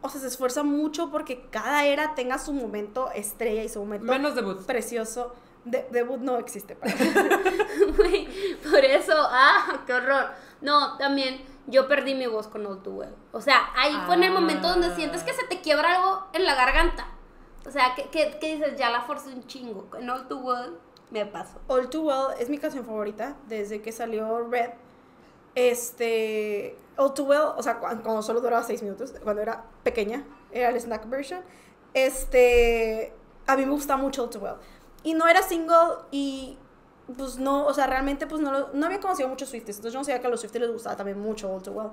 o sea, se esfuerza mucho porque cada era tenga su momento estrella y su momento Menos debut. precioso. De, debut no existe para mí. Por eso, ah, qué horror. No, también yo perdí mi voz con All Too Well. O sea, ahí fue en el momento donde sientes que se te quiebra algo en la garganta. O sea, que, que, que dices, ya la forcé un chingo. Con All Too Well me pasó. All Too Well es mi canción favorita desde que salió Red. Este. All Too Well, o sea, cuando, cuando solo duraba 6 minutos, cuando era pequeña, era el snack version. Este. A mí me gusta mucho All Too Well. Y no era single y. Pues no, o sea, realmente pues no, lo- no había conocido muchos Swifties. Entonces yo no sabía que a los Swifties les gustaba también mucho All Too Well.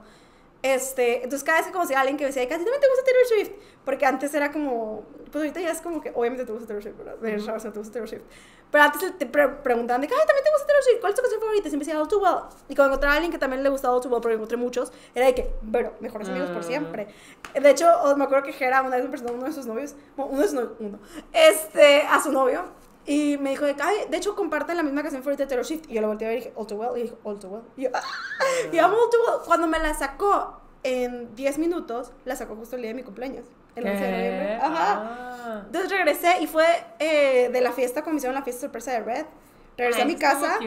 Este, entonces cada vez que conocía a alguien que me decía, casi también te gusta Taylor Swift, porque antes era como, pues ahorita ya es como que, obviamente te gusta Taylor Swift, ¿verdad? De uh te gusta Taylor Swift. Pero antes te pre- preguntaban de ay, también te gusta Taylor Swift, ¿cuál es tu canción favorita? Y siempre decía All Too Well. Y cuando encontraba a alguien que también le gustaba All Too Well, pero encontré muchos, era de que, bueno, mejores amigos por Ah. siempre. De hecho, me acuerdo que Jera una vez me presentó uno de sus novios, bueno, uno de sus novios, uno, este, a su novio, y me dijo de que, ay, de hecho comparten la misma canción favorita de Taylor Swift. Y yo lo volteé a ver y dije, All Too Well, y dije, All Too Well. Y yo, y amo All Too Well. Cuando me la sacó en 10 minutos, la sacó justo el día de mi cumpleaños, el 11 de noviembre. Ajá. Ah. Entonces regresé y fue eh, de la fiesta, cuando hicieron la fiesta sorpresa de Red. Regresé a Ay, mi está muy casa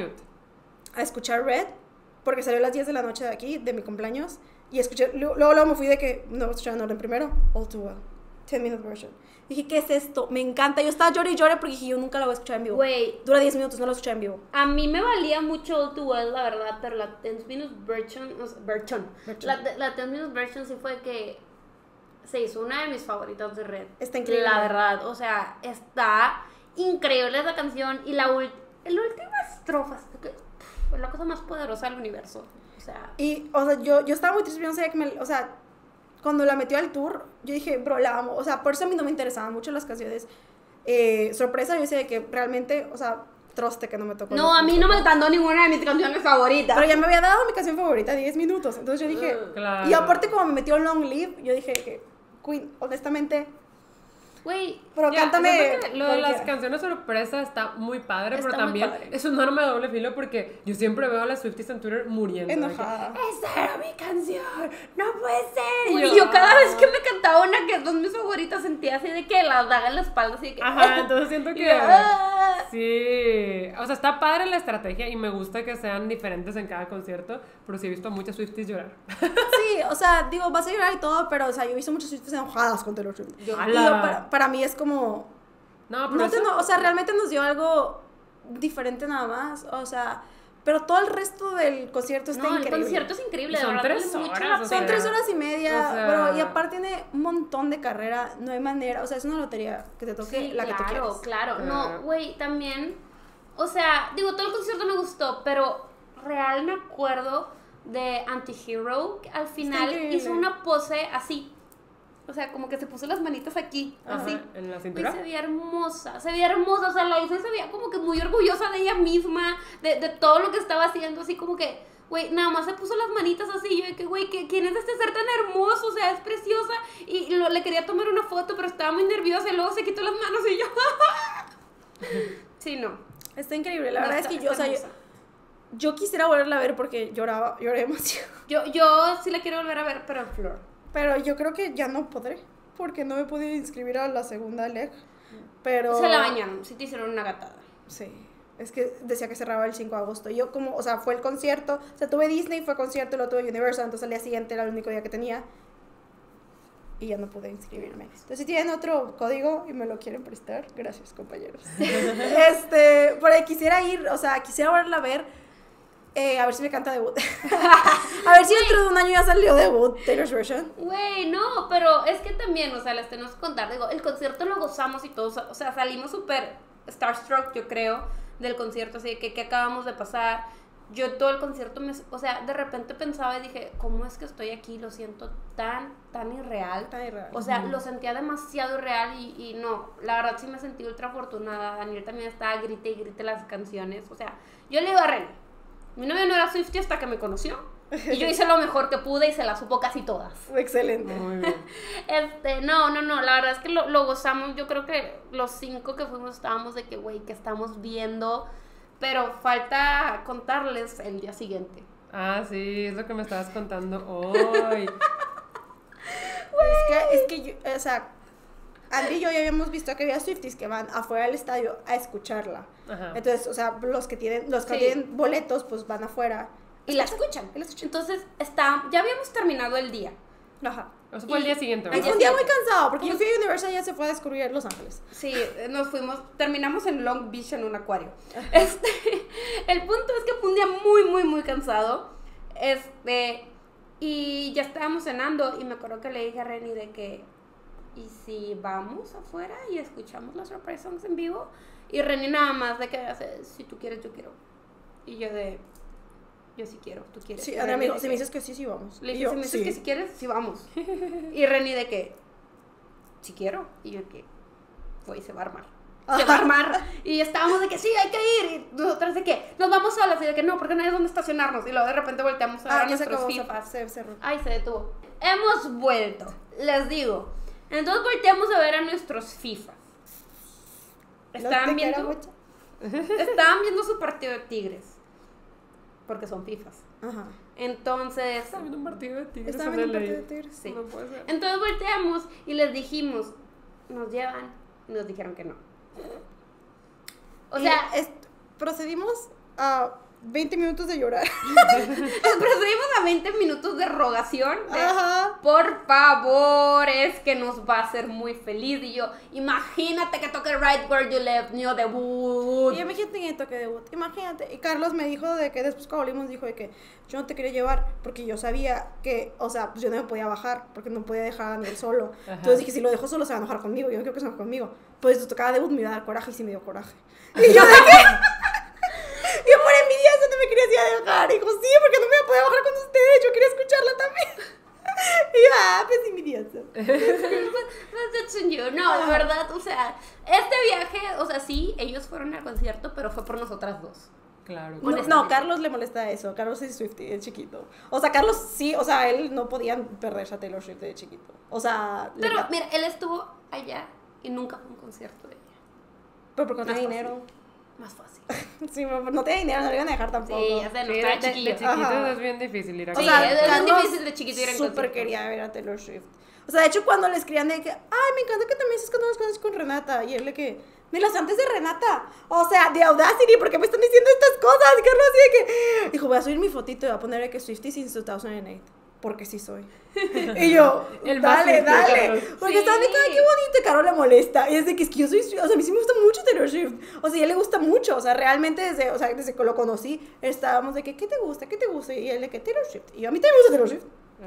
a escuchar Red, porque salió a las 10 de la noche de aquí, de mi cumpleaños. Y escuché, luego, luego me fui de que, no, escuché en orden primero, All Too Well, 10 minute version. Dije, ¿qué es esto? Me encanta. Yo estaba llorando y llorando porque dije, yo nunca la voy a escuchar en vivo. Güey, Dura 10 minutos, no la escuché en vivo. a mí me valía mucho All Too Well, la verdad, pero la 10 Minutes version, o sea, version. Version. La, la 10 Minutes version sí fue que se hizo una de mis favoritas de Red. Está increíble. La verdad, o sea, está increíble esa canción y la, la última estrofa es la cosa más poderosa del universo. O sea, Y, o sea, yo, yo estaba muy triste, yo no sabía que me, o sea, cuando la metió al tour, yo dije, bro, la amo. O sea, por eso a mí no me interesaban mucho las canciones. Eh, sorpresa, yo decía que realmente, o sea, troste que no me tocó. no, a mí no me cantó ninguna de mis canciones favoritas. Pero ya me había dado mi canción favorita, 10 minutos. Entonces yo dije, Claro. y aparte como me metió Long Live, yo dije que, Queen, honestamente, Güey, pero Ya, cántame. lo de las canciones sorpresa está muy padre, Está pero también padre. es un arma de doble filo porque yo siempre veo a las Swifties en Twitter muriendo. que, Enojada. Esa era mi canción, no puede ser. Güey, yo cada vez que me cantaba una que son mis favoritas sentía así de que la daga en la espalda, así de que... Ajá, entonces siento Y que... "Ah". Sí, o sea, está padre la estrategia y me gusta que sean diferentes en cada concierto, pero sí he visto a muchas Swifties llorar. Sí, o sea, digo, vas a llorar y todo, pero, o sea, yo he visto muchas Swifties enojadas con Taylor Swift. Yo- Y Ala. yo, para, para mí es como, No, pero No te- eso- no, o sea, realmente nos dio algo diferente nada más. O sea, pero todo el resto del concierto está No, el increíble. concierto es increíble, de Son verdad. tres mucho horas, Son sea, tres horas y media, o sea- bro, y aparte tiene un montón de carrera, no hay manera, o sea, es una lotería que te toque Sí, la que tú quieras. claro. Claro. No, güey, también. O sea, digo, todo el concierto me gustó, pero real me acuerdo de Antihero, que al final increíble. hizo una pose así. O sea, como que se puso las manitas aquí, Ajá, así. en la Y cintura. se veía hermosa, se veía hermosa, o sea, la hizo y se veía como que muy orgullosa de ella misma, de, de todo lo que estaba haciendo, así como que, güey, nada más se puso las manitas así, y yo de que, güey, ¿qué- ¿quién es este ser tan hermoso? O sea, es preciosa, y lo- le quería tomar una foto, pero estaba muy nerviosa, y luego se quitó las manos y yo, sí, no. Está increíble, la No, verdad está- es que yo, o está sea, yo, hermosa. yo quisiera volverla a ver porque lloraba, lloré demasiado. Yo, yo sí la quiero volver a ver, pero en flor. Pero yo creo que ya no podré, porque no me podido inscribir a la segunda leg. Pero... Se la bañaron, sí te hicieron una gatada. Sí. Es que decía que cerraba el 5 de agosto. Yo como, o sea, fue el concierto. O sea, tuve Disney, fue concierto, lo tuve Universal, entonces al día siguiente era el único día que tenía. Y ya no pude inscribirme. Entonces, si tienen otro código y me lo quieren prestar, gracias, compañeros. este, por ahí quisiera ir, o sea, quisiera volverla a ver. Eh, a ver si me canta debut. a ver si dentro de un año ya salió debut, Taylor's version. Güey, no, pero es que también, o sea, les tenemos que contar, digo, el concierto lo gozamos y todos, o sea, salimos súper starstruck, yo creo, del concierto, así de que, que acabamos de pasar. Yo todo el concierto, me, o sea, de repente pensaba y dije, ¿cómo es que estoy aquí? Lo siento tan, tan irreal. Tan irreal. O sea, lo sentía demasiado irreal y, y no, la verdad sí me sentí ultra afortunada. Daniel también estaba grite y grite las canciones. O sea, yo le digo a Ren, mi novio no era Swiftie hasta que me conoció. Y yo hice lo mejor que pude y se la supo casi todas. Excelente. Muy bien. Este, no, no, no, la verdad es que lo, lo gozamos. Yo creo que los cinco que fuimos estábamos de que, güey, que estamos viendo. Pero falta contarles el día siguiente. Ah, sí, es lo que me estabas contando hoy. Es que, es que yo, o sea, Andy y yo ya habíamos visto que había Swifties que van afuera del estadio a escucharla. Ajá. Entonces, o sea, los que tienen, los que Sí. tienen boletos, pues van afuera. Y la escuchan. Y la escuchan. Entonces, está, ya habíamos terminado el día. Ajá. Eso fue el día siguiente, Y ¿verdad? fue un día muy cansado, porque yo fui a Universal y ya se fue a descubrir Los Ángeles. Sí, eh, nos fuimos, terminamos en Long Beach en un acuario. Este, el punto es que fue un día muy, muy, muy cansado. Este, y ya estábamos cenando y me acuerdo que le dije a Reni de que, ¿y si vamos afuera y escuchamos las surprise songs en vivo? Y Reni nada más de que hace, si tú quieres, yo quiero. Y yo de, yo sí quiero, tú quieres. Sí, me dijo, de si me dices que sí, sí vamos. le dije, yo, si me dices sí. que si quieres, sí vamos. Y Reni de que, si quiero. Y yo que, güey, se va a armar. Se va a armar. Y estábamos de que sí, hay que ir. Y nosotras de que, nos vamos solas. Y de que no, porque no hay dónde estacionarnos. Y luego de repente volteamos a ver Ah, a ya se nuestros acabó, se, se cerró. Ay, se detuvo. Hemos vuelto. Les digo. Entonces volteamos a ver a nuestros fifas. No Estaban viendo, mucho. estaban viendo su partido de tigres. Porque son fifas. Ajá. Entonces, Estaba viendo un partido de tigres Estaba en viendo un partido de tigres. sí. No puede ser. Entonces volteamos y les dijimos, nos llevan. Y nos dijeron que no. O Y sea, es- procedimos a 20 minutos de llorar. procedimos a 20 minutos de rogación. de, Ajá. Por favor, es que nos va a hacer muy feliz. Y yo, imagínate que toque Right Where You Left, New debut. Y imagínate que toque debut. Imagínate. Y Carlos me dijo de que después cuando volvimos dijo de que yo no te quería llevar porque yo sabía que, o sea, pues yo no me podía bajar porque no podía dejar a Daniel solo. Ajá. Entonces dije, si lo dejo solo se va a enojar conmigo. Yo no quiero que se enoje conmigo. Pues tocaba debut me iba a dar coraje y sí me dio coraje. Y yo de que... yo por envidiosa no me quería ir a dejar. Y dijo, sí, porque no me iba a poder bajar con ustedes. Yo quería escucharla también. Y yo, ah, pues envidiosa. Pues, you. No, la verdad, o sea, este viaje, o sea, sí, ellos fueron al concierto, pero fue por nosotras dos. Claro. No, Honestamente. no, Carlos le molesta eso. Carlos es Swiftie, es chiquito. O sea, Carlos sí, o sea, él no podía perderse a Taylor Swift de chiquito. O sea, le- Pero mira, él estuvo allá y nunca fue a un concierto de ella. pero porque no tenía fácil. dinero. Más fácil. Sí, no tenía dinero, no le iban a dejar tampoco. Sí, ya sé, no Sí, estaba de, de- de chiquillo. chiquitos Ajá. es bien difícil ir a O Sí, sea, es difícil de chiquito ir a súper quería ver a Taylor Swift. O sea, de hecho, cuando le escribían de que, ay, me encanta que también estés cantando las canciones con Renata. Y él de que, me las antes de Renata. O sea, de Audacity, ¿por qué me están diciendo estas cosas? Y Carlos así de que, dijo, voy a subir mi fotito y voy a poner de que Swiftie since 2008. Porque sí soy. y yo, El dale, dale. Porque estaban de que, ay, qué bonito, y Carol le molesta. Y es de que es que yo soy, o sea, a mí sí me gusta mucho Taylor Swift. O sea, a él le gusta mucho. O sea, realmente desde, o sea, desde que lo conocí, estábamos de que, ¿qué te gusta? ¿Qué te gusta? Y él de que, Taylor Swift. Y yo, a mí también me gusta Taylor Swift.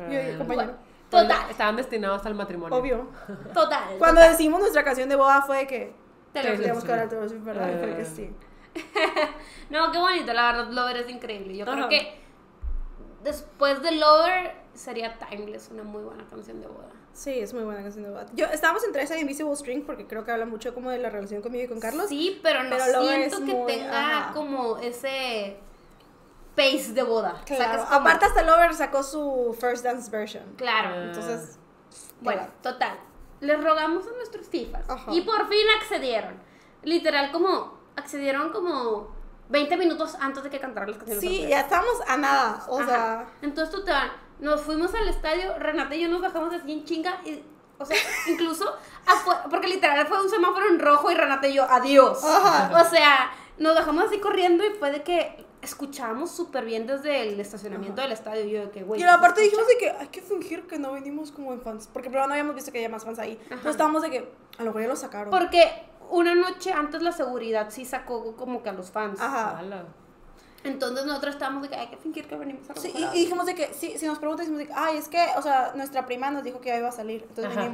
Y yo, Ah. compañero, Total, Estaban destinados al matrimonio. obvio. total. Cuando total. decimos nuestra canción de boda fue de que, sí. que hablar de Taylor Swift, ¿verdad? Y de que sí. No, qué bonito, la verdad, Lover es increíble. Yo creo que después de Lover sería Timeless, una muy buena canción de boda. Sí, es muy buena canción de boda. Yo, estábamos entre esa y Invisible String porque creo que habla mucho como de la relación conmigo y con Carlos. Sí, pero no Pero siento es que muy- tenga ajá. como ese pace de boda. O sea, que Claro. como- Aparte hasta Lover sacó su First Dance version. Claro. Ah. Entonces, Bueno, total. Les rogamos a nuestros fifas. Ajá. Y por fin accedieron. Literal, como accedieron como 20 minutos antes de que cantaran las canciones. sí, ya estamos a nada. O Ajá. sea, Entonces, total, nos fuimos al estadio, Renata y yo nos bajamos así en chinga y, o sea, incluso afuera, porque literal fue un semáforo en rojo y Renata y yo, adiós. Ajá. O sea, nos bajamos así corriendo y fue de que escuchábamos súper bien desde el estacionamiento del estadio y yo de que, güey. y ¿se aparte escucha? dijimos de que hay que fingir que no venimos como en fans. Porque primero no habíamos visto que había más fans ahí. Entonces estábamos de que a lo mejor ya lo sacaron. Porque una noche antes la seguridad sí sacó como que a los fans. Ajá. Entonces nosotros estábamos de que hay que fingir que venimos a Sí, y, y dijimos de que, sí, si nos preguntan, decimos de que, ay, es que, o sea, nuestra prima nos dijo que ya iba a salir, entonces Ajá.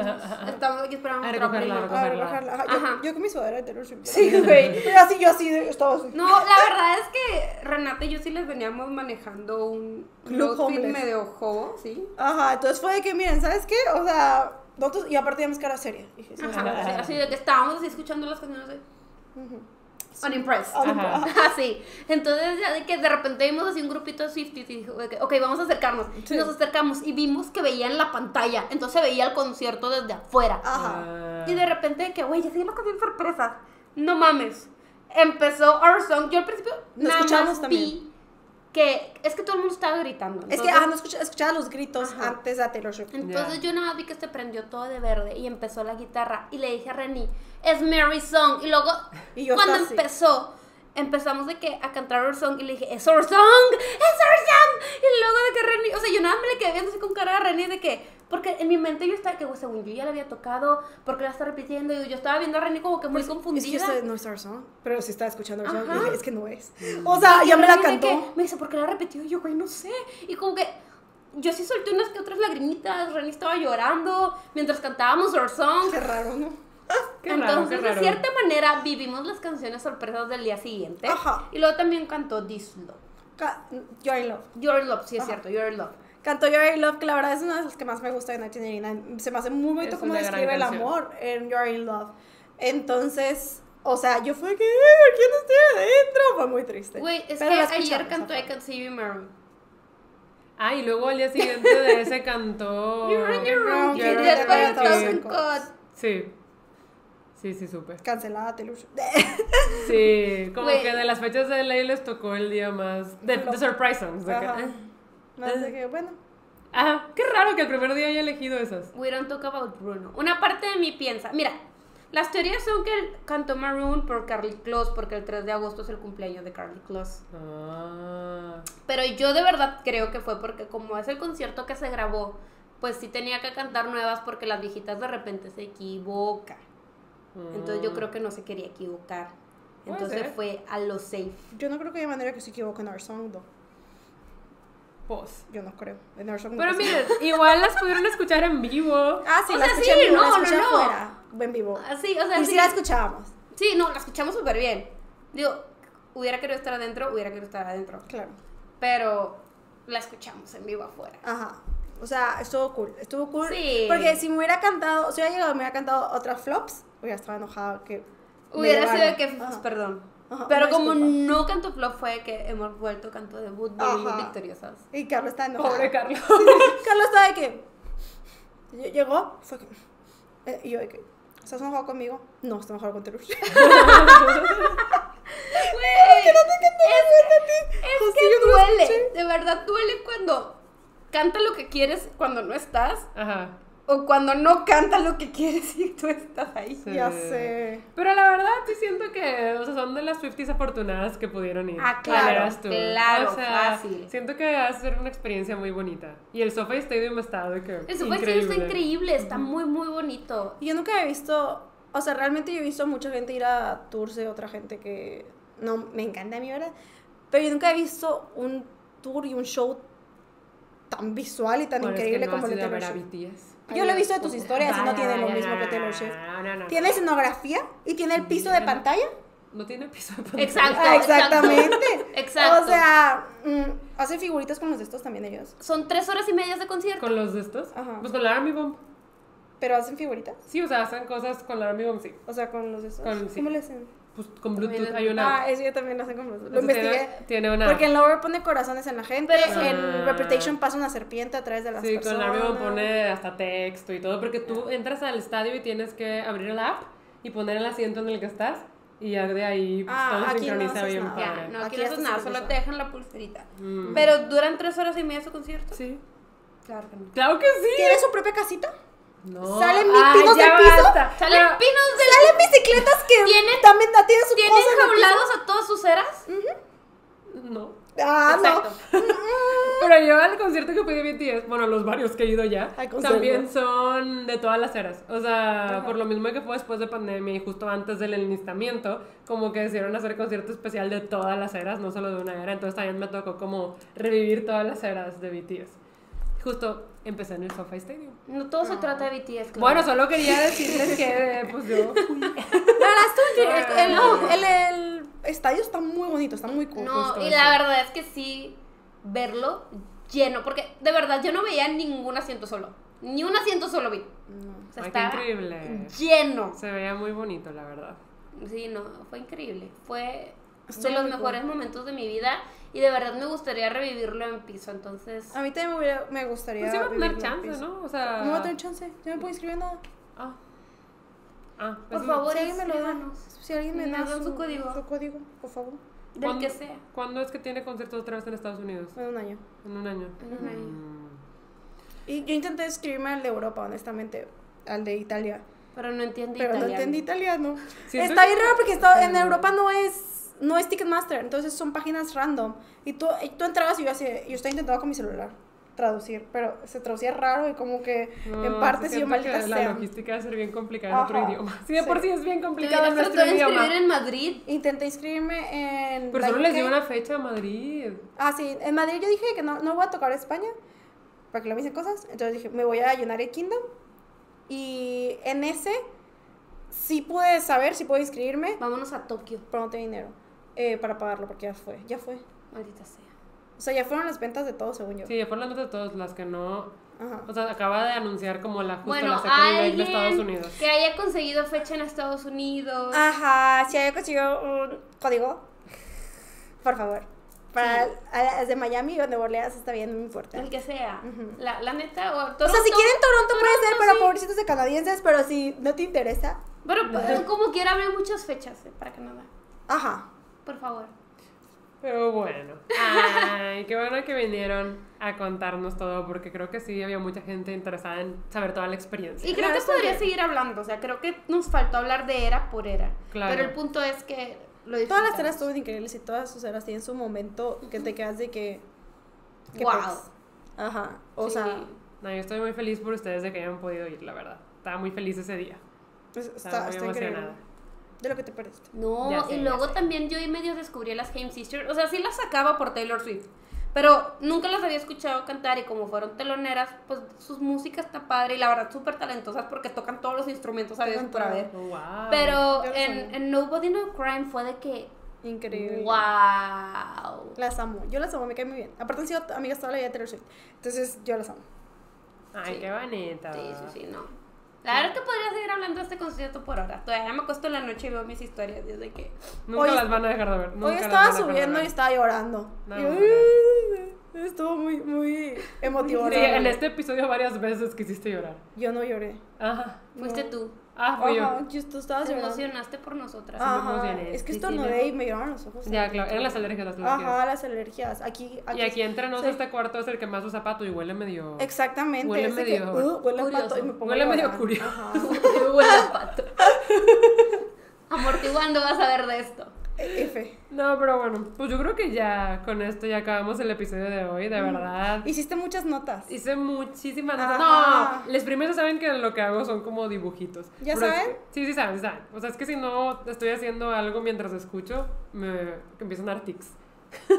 ajá, ajá. Estamos aquí esperando A a nuestra recogerla, a A recogerla. recogerla. Ajá, Ajá. Yo, yo con mi sudadera de Taylor Swift. Sí, güey. Pero así, yo así, estaba así. No, la verdad es que Renata y yo sí les veníamos manejando un outfit medio jobo, ¿sí? Ajá, entonces fue de que, miren, ¿sabes qué? O sea, nosotros, y aparte teníamos cara seria. Dije, sí, Ajá, sí, así, así de que estábamos así escuchando las canciones de Ujú. Unimpressed. Ajá. Así. Entonces, ya de que de repente vimos así un grupito de Swifties y dijo, que, ok, vamos a acercarnos. Sí. Y nos acercamos y vimos que veían la pantalla. Entonces se veía el concierto desde afuera. Ajá. Ah. Y de repente, de que, güey, ya siguen las canciones sorpresas. No mames. Empezó Our Song. Yo al principio Lo nada escuchamos más también. vi que es que todo el mundo estaba gritando. Es que, Entonces- ajá, no escucha- escuchaba los gritos Ajá. antes de Taylor Swift. Entonces Ya. yo nada más vi que se prendió todo de verde y empezó la guitarra y le dije a Reni, es Mary Song. Y luego Y cuando empezó, empezamos de que a cantar Our Song y le dije, es Our Song, es Our Song. Y luego de que Reni, o sea, yo nada más me le quedé viendo así con cara a Reni de que, porque en mi mente yo estaba que, güey, según yo ya la había tocado, porque la está repitiendo y yo estaba viendo a Reni como que muy Es que confundida. yo sé, no es our song, pero sí estaba escuchando our song. Y dije, es que no es. O sea, ya me la de que- cantó. me dice, ¿por qué la repetió? Y yo, güey, no sé. Y como que yo sí solté unas que otras lagrimitas. Reni estaba llorando mientras cantábamos Our Song. Qué raro, ¿no? Qué raro, Entonces, de cierta manera, vivimos las canciones sorpresas del día siguiente. Ajá. Y luego también cantó This Love. Ca- You're in Love. Your Love, sí es Ajá. cierto, Your Love. Cantó You're in Love, que la verdad es una de las que más me gusta de 1989. Se me hace muy bonito Es cómo describe el amor en You're in Love. Entonces, o sea, yo fue que, "Eh, ¿quién estoy adentro? Fue muy triste. Güey, es Pero que ayer cantó I. Can See You Mary. Ah, y luego al día siguiente de ese cantó. You're in your room, in your a room, thousand sí. Sí. Sí, supe. Cancelada Taylor Swift. Sí, como que de las fechas de ley les tocó el día más. De, de surprise songs. de que- Ajá. Más de que, bueno. Ajá, qué raro que el primer día haya elegido esas. We don't talk about Bruno. Una parte de mí piensa, mira, las teorías son que él cantó Maroon por Carly Close, porque el 3 de agosto es el cumpleaños de Carly Close. Ah. Pero yo de verdad creo que fue porque como es el concierto que se grabó, pues sí tenía que cantar nuevas porque las viejitas de repente se equivocan. Entonces yo creo que no se quería equivocar. Entonces fue a lo safe. Yo no creo que haya manera que se equivoque en Our Song, no. Pues. Yo no creo. En Our Song no Pero miren, igual las pudieron escuchar en vivo. Ah, sí, O la sea, escuché sí, en vivo, no, la escuché no, no. afuera, en vivo. Así, o sea, Y sí, sí la escuchábamos, sí, no, la escuchamos súper bien. Digo, hubiera querido estar adentro, hubiera querido estar adentro. claro. Pero la escuchamos en vivo afuera. Ajá. O sea, estuvo cool. Estuvo cool. Sí. Porque si me hubiera cantado, si hubiera llegado me hubiera cantado otras flops, hubiera estado enojada que. Hubiera sido que, Ajá. perdón. Ajá, Pero como disculpa. no cantó flop fue que hemos vuelto canto debut, Ajá. victoriosas. Y Carlos está enojado. Pobre Carlos. Carlos estaba de que. lle- Llegó, fue que. eh, Y yo de que. ¿Estás enojado conmigo? No, estoy enojado con. Güey, es, es Pues que no duele, de verdad duele cuando canta lo que quieres cuando no estás Ajá. O cuando no canta lo que quieres y tú estás ahí. Sí. Ya sé. Pero la verdad, sí siento que, o sea, son de las 50s afortunadas que pudieron ir. Ah, ¿Cuál claro, tú? claro, O sea, fácil. Siento que va a ser una experiencia muy bonita. Y el SoFi Stadium está de que. Eso fue está increíble, está muy, muy bonito. Y Yo nunca he visto, o sea, realmente yo he visto mucha gente ir a tours de otra gente que no me encanta a mí, ¿verdad? Pero yo nunca he visto un tour y un show tan visual y tan Bueno, es que increíble no como has el de. BTS. Yo lo he visto de tus historias y no tiene lo mismo que Taylor Swift. no, no, no. Tiene escenografía y tiene el piso de pantalla. No tiene piso de pantalla. Exacto. Ah, exactamente. Exacto. O sea, mm, hacen figuritas con los de estos también ellos. Son tres horas y media de concierto. ¿Con los de estos? Ajá. Pues con la Army Bomb. Pero hacen figuritas. Sí, o sea, hacen cosas con la Army Bomb, sí. O sea, con los de estos. Con- sí. ¿Cómo le hacen? Pues con Bluetooth hay una. Ah, eso yo también lo hacen con Bluetooth. Lo investigué. Tiene, tiene una. Porque en Lover pone corazones en la gente. Pero en Ah. Reputation pasa una serpiente a través de las Sí, con personas. la Army Bomb pone hasta texto y todo. Porque tú entras al estadio y tienes que abrir el app y poner el asiento en el que estás. Y ya de ahí pues, Ah, todo no sincroniza haces bien nada. Ya, padre. no, Aquí aquí no haces ya nada, solo te dejan la pulserita. Mm. Pero duran tres horas y media su concierto. Sí. Claro que no. Claro que sí. ¿Tiene su propia casita? No. ¿Salen Ah, pinos del piso? basta. Salen Pero- pinos de Salen bicicletas que ¿Tienen- también tienen su ¿Tienen jaulados a todas sus eras? No. Ah, Exacto. Pero yo al concierto que fui de BTS, bueno, los varios que he ido ya, también son de todas las eras. O sea, por lo mismo que fue después de pandemia y justo antes del enlistamiento, como que decidieron hacer concierto especial de todas las eras, no solo de una era. Entonces también me tocó como revivir todas las eras de BTS. Justo empecé en el SoFi Stadium. No todo se trata de BTS. claro. Bueno, solo quería decirles que, pues yo. La. El, el, el estadio está muy bonito, está muy cool. No, y la verdad es que sí, verlo lleno, porque de verdad yo no veía ningún asiento solo. Ni un asiento solo vi. O sea, Ay, qué increíble. lleno. Se veía muy bonito, la verdad. Sí, no, fue increíble. Fue Estuvo de los muy cool. mejores momentos de mi vida y de verdad me gustaría revivirlo en piso. Entonces, A mí también me, hubiera- me gustaría. Pues sí va a tener chance. ¿no? O sea. No va a tener chance. Yo no puedo inscribir nada. Ah. Ah, por eso- favor, Si alguien me lo da. Si alguien me Me da dan su código. Su código, por favor. Del ¿Cuándo- que sea. ¿Cuándo es que tiene conciertos otra vez en Estados Unidos? En un año. En un año. En un año. Mm. Y yo intenté escribirme al de Europa, honestamente. Al de Italia. Pero no entiende Pero no italiano. entendí italiano. Siento Está bien raro porque está- en Europa no es no es Ticketmaster, entonces son páginas random. Y tú, y tú entrabas y yo así, yo estaba intentando con mi celular traducir, pero se traducía raro y como que No, en sí partes y yo siento que maldita La sea. logística va a ser bien complicada en otro idioma. Sí, de sí. por sí es bien Te complicado en nuestro idioma. inscribir en Madrid. Intenté inscribirme en Pero solo les dio una fecha a Madrid. Ah, sí, en Madrid yo dije que no, no voy a tocar España para que lo me dicen cosas. Entonces dije, me voy a llenar el Kingdom. Y en ese sí pude saber, sí pude inscribirme, Vámonos a Tokio. pero no dinero eh, para pagarlo porque ya fue, ya fue. Maldita sea. O sea, ya fueron las ventas de todo, según yo. Sí, fueron las notas de todas las que no. Ajá. O sea, acaba de anunciar como la justo Bueno, la second de Estados Unidos. que haya conseguido fecha en Estados Unidos. Ajá, si haya conseguido un código, por favor. Para Sí. a las de Miami o de Orleans está bien, no me importa. El que sea. Ujú. la, la neta, o O sea, si Toronto. quieren Toronto puede ser, Toronto, pero sí. pobrecitos de canadienses, pero si no te interesa, Pero pues, como quiera, habrá muchas fechas eh, para Canadá. ajá. Por favor. Pero bueno. Ay, qué bueno que vinieron a contarnos todo, porque creo que sí había mucha gente interesada en saber toda la experiencia. Y creo Claro, que podría bien. seguir hablando. O sea, creo que nos faltó hablar de era por era. Claro. Pero el punto es que lo Todas las eras estuvieron increíbles y todas sus eras tienen su momento que te quedas de que. que Wow. Ajá. O Sí. sea, No, yo estoy muy feliz por ustedes de que hayan podido ir, la verdad. Estaba muy feliz ese día. es- Estaba está, muy está increíble. De lo que te perdiste. No, sé, y luego también yo y medio descubrí las Haim Sisters. O sea, sí las sacaba por Taylor Swift. Pero nunca las había escuchado cantar y como fueron teloneras, pues sus música está padre y la verdad súper talentosas porque tocan todos los instrumentos a por haber. Oh, wow. Pero en, Nobody No Crime fue de que, Increíble. wow. Las amo. Yo las amo, me caen muy bien. Aparte han sido amigas toda la vida de Taylor Swift. Entonces, yo las amo. Ay, Sí. qué bonita. Sí, sí, sí, no. La verdad es que podría seguir hablando de este concierto por ahora. Todavía me acuesto en la noche y veo mis historias desde que... Nunca Hoy- las van a dejar de ver. Nunca Hoy estaba subiendo y estaba llorando. No, Y yo, no. Estuvo muy, muy emotivo. Sí, en este episodio varias veces quisiste llorar. Yo no lloré. Ajá. Fuiste No. tú. Ah, fui Ajá, yo. yo tú estabas Te llorando. emocionaste por nosotras. Me Ajá, emocioné. es que Sí, sí, estornudé me- y me lloraron los ojos. Ya, claro, eran las alergias, las alergias. Ajá, las alergias. Aquí, aquí. Y aquí entre nos sí. este cuarto es el que más usa pato y huele medio... Exactamente. Huele es de que, medio "Uh, huele a pato curioso. y me pongo Huele a medio llorar". curioso. Ajá. Huele a pato. Amortiguando vas a ver de esto. F. No, pero bueno, pues yo creo que ya con esto ya acabamos el episodio de hoy, de verdad. Hiciste muchas notas. Hice muchísimas Ajá. No, les primeros saben que lo que hago son como dibujitos. ¿Ya Pero es saben? que- sí, sí saben, sí saben. O sea, es que si no estoy haciendo algo mientras escucho, me que empiezan a dar tics.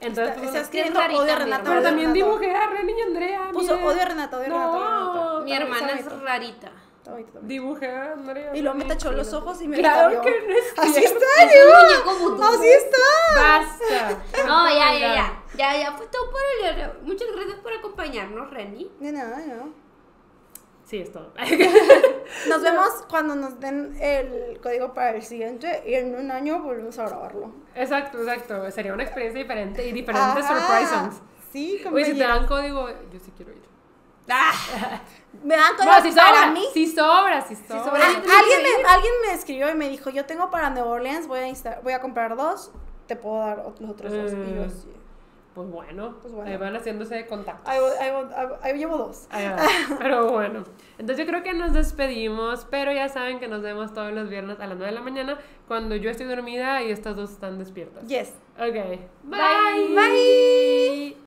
Entonces, Está- pues, está es- escribiendo rarita, odio a Renata. pero también Renata. dibujé a Ren y Andrea. Puso odio a Renata, odio a Renata, No. Renata. Mi hermana es rarita. Está bonito. Dibujé a Andrea. Y luego me tachó los ojos y me Claro que no es Así cierto. está, Diego. Así está. Basta. No, ya, ya, ya. Ya, ya fue todo por el. Muchas gracias por acompañarnos, Reni. De nada, nada. Sí, es todo. Nos vemos cuando nos den el código para el siguiente y en un año volvemos a grabarlo. exacto, exacto. Sería una experiencia diferente y diferentes surprises. Sí, Oye, si te dan código, yo sí quiero ir. Me dan código No, si para sobra, mí. si sobra, si sobra. sobra. Al- yo también alguien, me, alguien me escribió y me dijo, yo tengo para New Orleans, voy a, insta- voy a comprar dos, te puedo dar los otros dos. Y yo, Mm. sí. Pues bueno, Pues bueno. ahí van haciéndose contactos. Ahí, ahí llevo dos. Ahí. Pero bueno, entonces yo creo que nos despedimos, pero ya saben que nos vemos todos los viernes a las 9 de la mañana cuando yo estoy dormida y estas dos están despiertas. Yes. Ok. Bye. Bye.